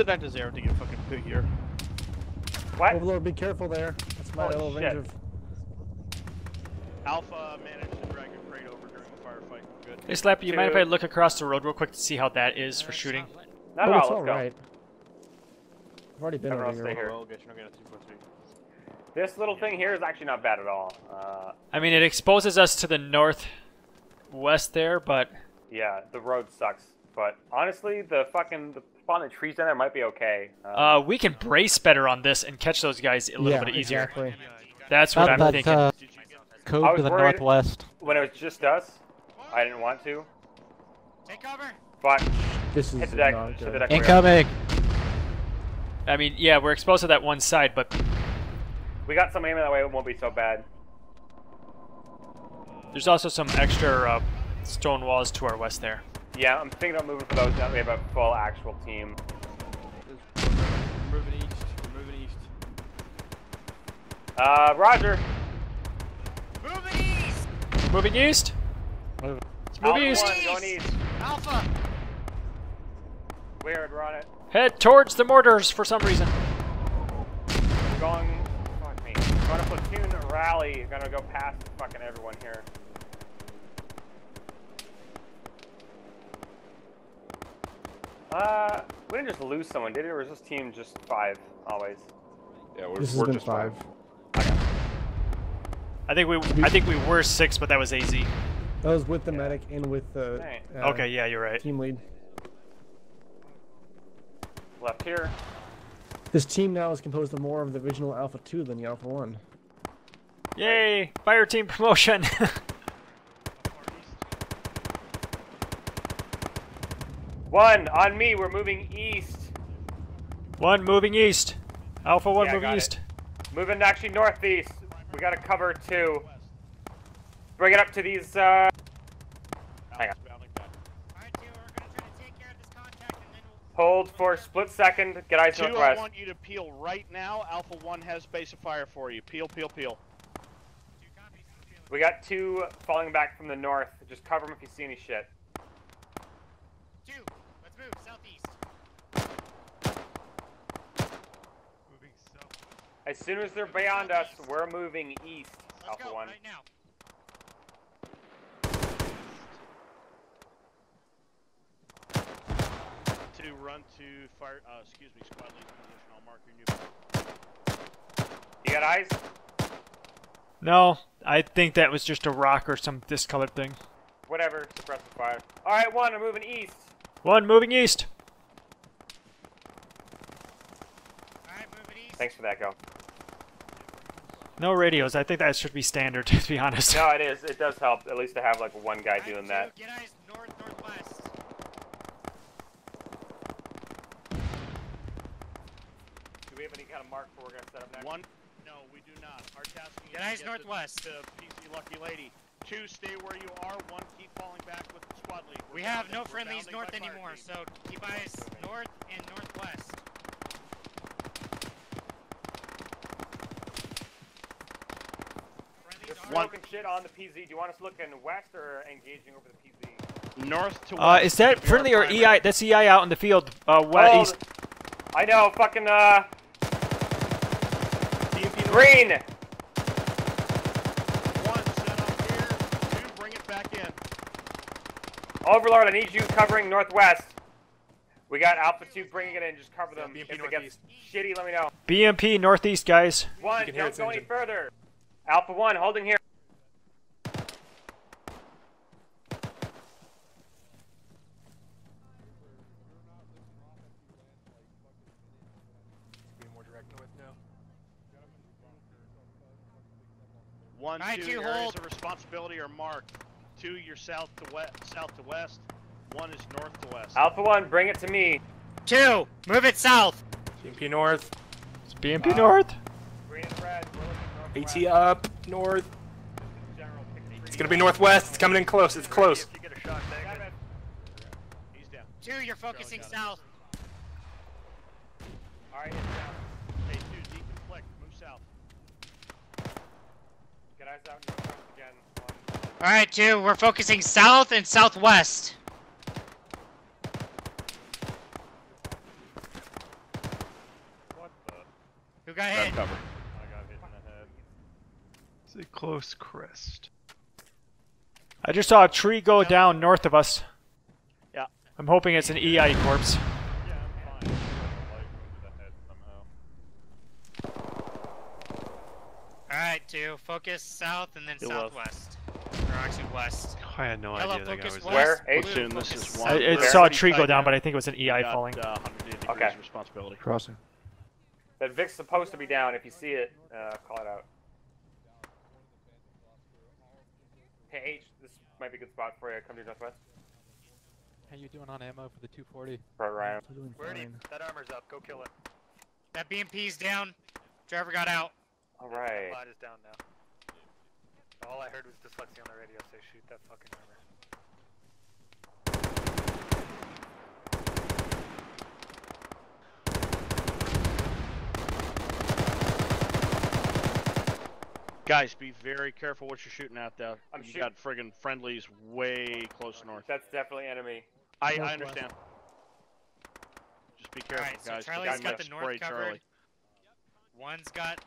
Did I deserve to get fucking put here? What? Overlord, be careful there. That's my Holy little range of. Alpha managed to drag a crate over during the firefight. Good. Hey, Slappy, you mind if I look across the road real quick to see how that is for shooting? Not oh, at all. all Let's go. I've already been Everyone over else stay here. here. Well, I guess you're not getting a 243. This little thing here is actually not bad at all. Uh, I mean, it exposes us to the northwest there, but yeah, the road sucks. But honestly, the fucking the spawn the trees down there might be okay. Um, uh, we can brace better on this and catch those guys a little Yeah, bit easier. exactly. That's what About I'm that thinking. uh, I cove was to the northwest. when it was just us, I didn't want to. Take cover. But This hit is the deck. not hit the deck. Incoming. I mean, yeah, we're exposed to that one side, but We got some aim that way. It won't be so bad. there's also some extra uh, stone walls to our west there. Yeah, I'm thinking about moving for those. Now we have a full actual team. We're moving east. We're moving east. Uh, Roger. Moving east. Moving east. Move. Let's move Alpha east. one, going east. Alpha. Weird, we're on it. Head towards the mortars for some reason. Going, fuck me. Going to platoon rally. Gonna go past fucking everyone here. Uh, we didn't just lose someone, did it? Or was this team just five always? Yeah, we're, This we're been just five. I think we I think we were six, but that was AZ. That was with the medic and with the. Uh, Okay, yeah, you're right. Team lead. Left here. This team now is composed of more of the original Alpha 2 than the Alpha 1. Yay! Fire team promotion. One on me. We're moving east. one moving east. Alpha one Yeah, moving east. it. Moving actually northeast. We gotta cover two. Bring it up to these. uh... Hang on. Hold for split second. Get eyes Two, I want you to peel right now. Alpha 1 has base of fire for you. Peel, peel, peel. We got two falling back from the north. Just cover them if you see any shit. Two. Let's move southeast. Moving south. As soon as they're beyond us, we're moving east. Let's Alpha go one. right now. To run to fire, uh, excuse me, squad lead position. I'll mark your new. You got eyes? No, I think that was just a rock or some discolored thing. Whatever. Suppress the fire. All right, one. I'm moving east. One moving east. Alright, moving east. Thanks for that, go. No radios. I think that should be standard, to be honest. No, it is. It does help at least to have like one guy doing that. Get eyes north northwest. Do we have any kind of mark for we're gonna set up next? One. No, we do not. Our task is Get eyes northwest. To, to PZ Lucky Lady. Two, stay where you are. One, keep falling back with the squad lead. We're We have no we're friendlies north anymore, team. so keep eyes north and northwest. Friendlies Just are smoking shit on the PZ. Do you want us looking west or engaging over the PZ? North to Uh, west. is that should be our friendly or primary. EI? That's EI out in the field. Uh, west Hold. east. I know. Fucking uh. Green. One, set up here. Two, bring it back in. Overlord, I need you covering northwest. We got Alpha 2 bringing it in. Just cover them. BMP if it gets northeast. shitty, let me know. BMP northeast, guys. One, can hear don't its go any further. Alpha 1, holding here. Be more direct north now. One, Alright, two two, areas hold. of responsibility are marked. Two, you're south to west. South to west. One is north to west. Alpha 1, bring it to me. Two. Move it south. BMP north. It's BMP uh, north. Green and red, we're looking northwest. AT up north. General, It's gonna be northwest. It's coming in close. It's close. If you get a shot, Got take it. it. He's down. Two. You're focusing south. All right, it's down. Hey, two, deconflict. Move south. Get eyes out again. All right, two. We're focusing south and southwest. What the? Who got hit? cover. I got hit in the head. It's a close crest. I just saw a tree go down north of us. Yeah. I'm hoping it's an EI corpse. Yeah, I'm fine. Light wound to the head somehow. All right, two. Focus south and then You're left. southwest. Or actually west. I had no Hello, idea that guy was west. Where? Blue, H? This is one. I, I saw a tree go down, down. but I think it was an EI Got, falling. Uh, Okay. responsibility. Crossing. That Vic's supposed to be down. If you see it, uh, call it out. Hey, H, this might be a good spot for you. Come to your northwest. How you doing on ammo for the 240? Right, Ryan. We're doing Where do you, fine. that armor's up. Go kill it. That BMP's down. Driver got out. All right. Light is down now. All I heard was Dslyecxi on the radio say shoot that fucking armor. Guys, be very careful what you're shooting at there. I'm you shoot- got friggin' friendlies way close north. That's definitely enemy. I, I Northwest. understand. careful, Alright, so guys. Charlie's Guys got the north covered. Charlie. One's got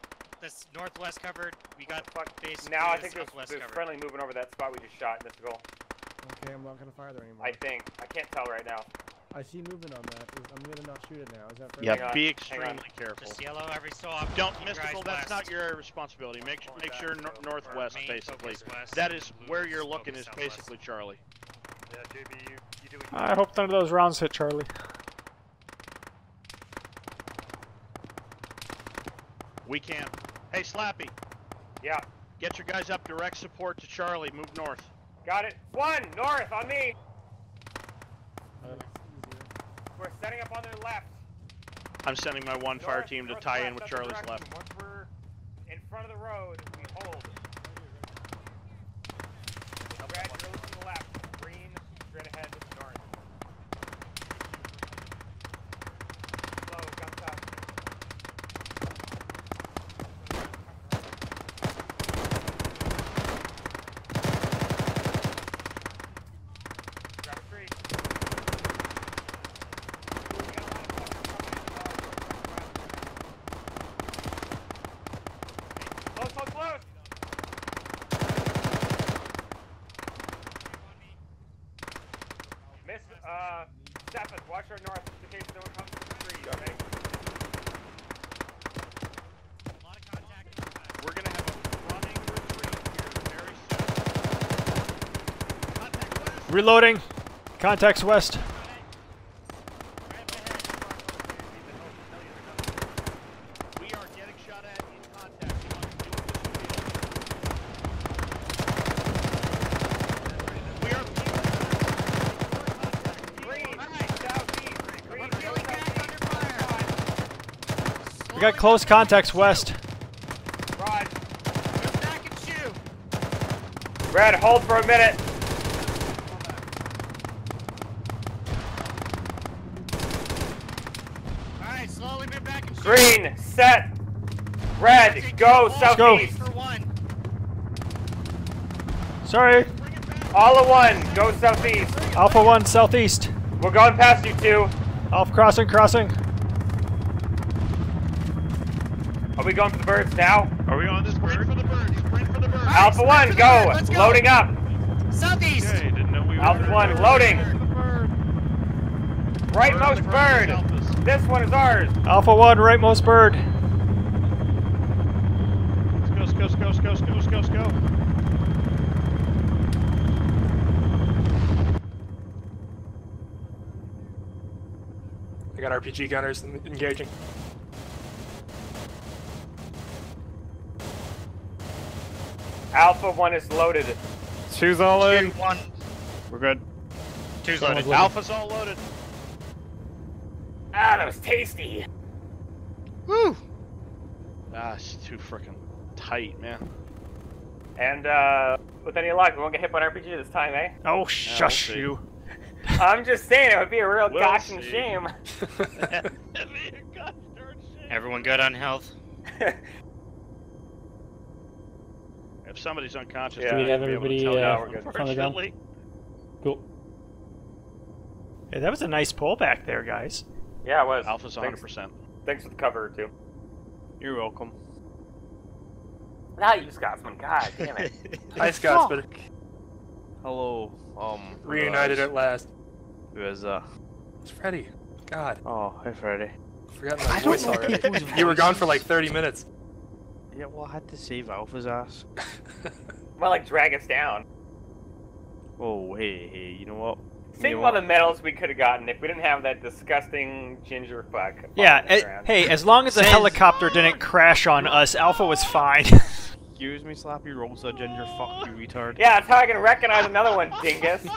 the s- northwest covered. We got basically Now I think there's, southwest there's covered. friendly moving over that spot we just shot. Missed the. Okay, I'm not gonna fire there anymore. I think. I can't tell right now. I see movement on that. I'm gonna not shoot it now. Is that fair? Yeah, on, be extremely careful. Just yellow every so often. Don't mystical. eyes That's not your responsibility. Make make sure nor- northwest, basically. west, That is where you're looking. Is southwest. basically Charlie. Yeah, JB, you, you do I hope none of those rounds hit Charlie. We can't. Hey, Slappy. Yeah. Get your guys up. Direct support to Charlie. Move north. Got it. One north on me. Uh, We're setting up on their left. I'm sending my one fire team to northwest, tie in with that's Charlie's left. Once we're in front of the road, we hold. Brad, you're looking to the left. Green, straight ahead, north. Slow, guns up. Grab a tree. Close, close, close! Miss, uh, Stefan, watch our north just in case no one comes to the tree, okay? We're gonna have a running retreat here very soon. Reloading. Contacts west. We are getting shot at in contact. You want to do it this We are Green, southeast, green, We got close contacts west. Rod. Brad, hold for a minute. Alright, slowly move back and shoot. Green, set. Red, go southeast. For. Sorry. All of one, go southeast. Alpha 1 southeast. We're going past you two. Alpha crossing, crossing. Are we going for the birds now? Are we on this bird? for the birds. Sprint for the birds. Alpha 1, go. Let's go. Loading up. Southeast. Okay, didn't know we were Alpha 1, loading. Rightmost bird. This one is ours. Alpha 1 rightmost bird. Let's go, let's go, let's go, let's go, let's go, let's go. I got RPG gunners engaging. Alpha 1 is loaded. Two's all in. One. We're good. Two's Someone's loaded. Alpha's all loaded. Ah, that was tasty. Woo! Ah, it's too freaking tight, man. And uh, with any luck, we won't get hit by an RPG this time, eh? Oh, shush see. you. I'm just saying, it would be a real We'll gosh and shame. Everyone good on health? If somebody's unconscious, Yeah. We have I'll be able to everybody tell uh, we're good. from the gun? Unfortunately, Cool. Hey, that was a nice pull back there, guys. yeah, it was. Alpha's Thanks, 100%. thanks for the cover, too. You're welcome. Not you, Scotsman. God damn it. Hi, Scotsman. Hello. Um. Reunited is- at last. Who is uh? It's Freddy. God, Oh, hey Freddy. forgotten my voice already. you were gone for like 30 minutes. Yeah, well, I had to save Alpha's ass. Well, like, drag us down. Oh, hey, hey, you know what? Think You know about what? the medals we could have gotten if we didn't have that disgusting ginger fuck. Yeah, following us eh, around. hey, as long as the helicopter didn't crash on us, Alpha was fine. Excuse me, Slappy Rosa Ginger. Fuck you, retard. Yeah, that's how I can recognize another one, dingus.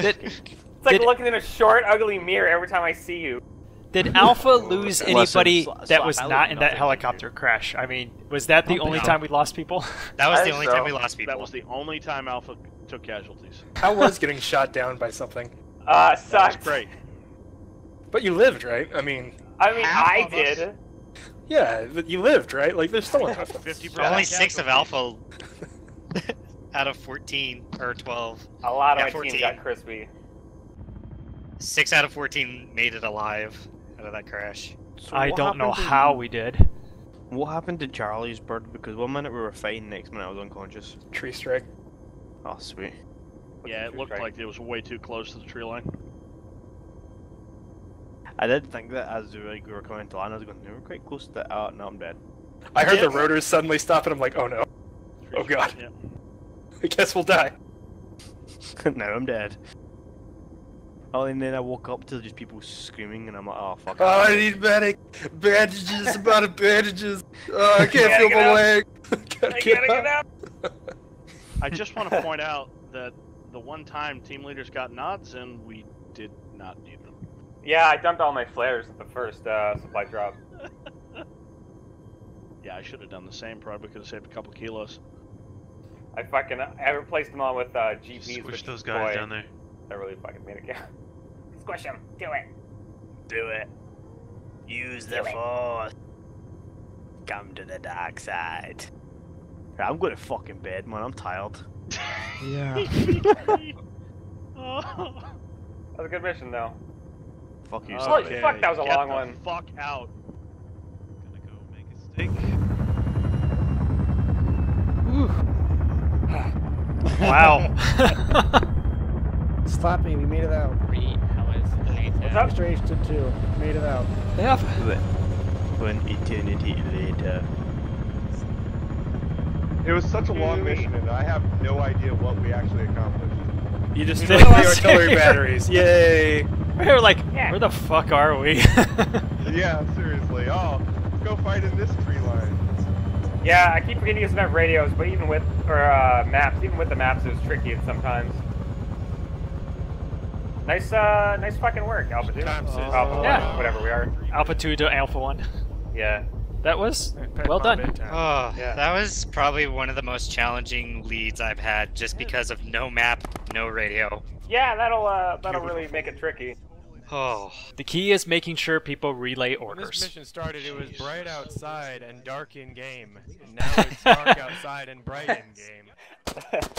did, It's like Did- looking in a short, ugly mirror every time I see you. did Alpha lose anybody Sla- that was not in that nothing helicopter crash? I mean, was that the only No. time we lost people? That was I the only so. time we lost people. That was the only time Alpha took casualties. How was getting shot down by something? Uh, That was great. But you lived, right? I mean, I mean, Half I did. us. Did. yeah, but you lived, right? Like, there's still enough. 50% Only six of. Alpha out of 14 or 12. A lot of Yeah, my 14. team got crispy. Six out of 14 made it alive out of that crash. I don't know how we did. What happened to Charlie's bird? Because one minute we were fine, next minute I was unconscious. Tree strike. Oh, sweet. Yeah, it looked like it was way too close to the tree line. I did think that as we like, we were coming to land, I was going, no, we're quite close to the. Oh, no, I'm dead. I heard the rotors suddenly stop, and I'm like, oh no. Oh god. Yeah. I guess we'll die. now I'm dead. Oh, and then I woke up to just people screaming, and I'm like, oh fuck. Oh, I need medic bandages. about of bandages. Oh, I can't feel my up. leg. Gotta I get gotta get up. I just want to point out that the one time team leaders got nods and we did not need them. Yeah, I dumped all my flares at the first uh, supply drop. Yeah, I should have done the same. Probably could have saved a couple kilos. I fucking I replaced them all with uh, GPs. Squish those guys boy. down there. That really fucking made it count. Squish them. Do it. Do it. Use the force. Come to the dark side. I'm going to fucking bed, man. I'm tired. Yeah. Oh. That was a good mission, though. Fuck you, Holy Sonic. fuck, that was a Get long the one. Fuck out. Take. Wow. Slappy, we made it out. What's up? Mr. H did too. Made it out. Yep. One eternity later. It was such a long mission, and I have no idea what we actually accomplished. You just We did the artillery batteries. Yay! We were like, where the fuck are we? yeah, seriously. Oh, let's go fight in this tree line. Yeah, I keep forgetting to use enough radios, but even with or uh, maps, even with the maps, it was tricky sometimes. Nice, uh, nice fucking work, Alpha Two. Alpha One, Yeah. whatever we are. Alpha 2 to Alpha 1. Yeah. That was well done. Oh, Yeah. that was probably one of the most challenging leads I've had just because of no map, no radio. Yeah, that'll uh, that'll really make it tricky. Oh. The key is making sure people relay When this orders. mission started, it was bright outside and dark in game. And now it's dark outside and bright in game.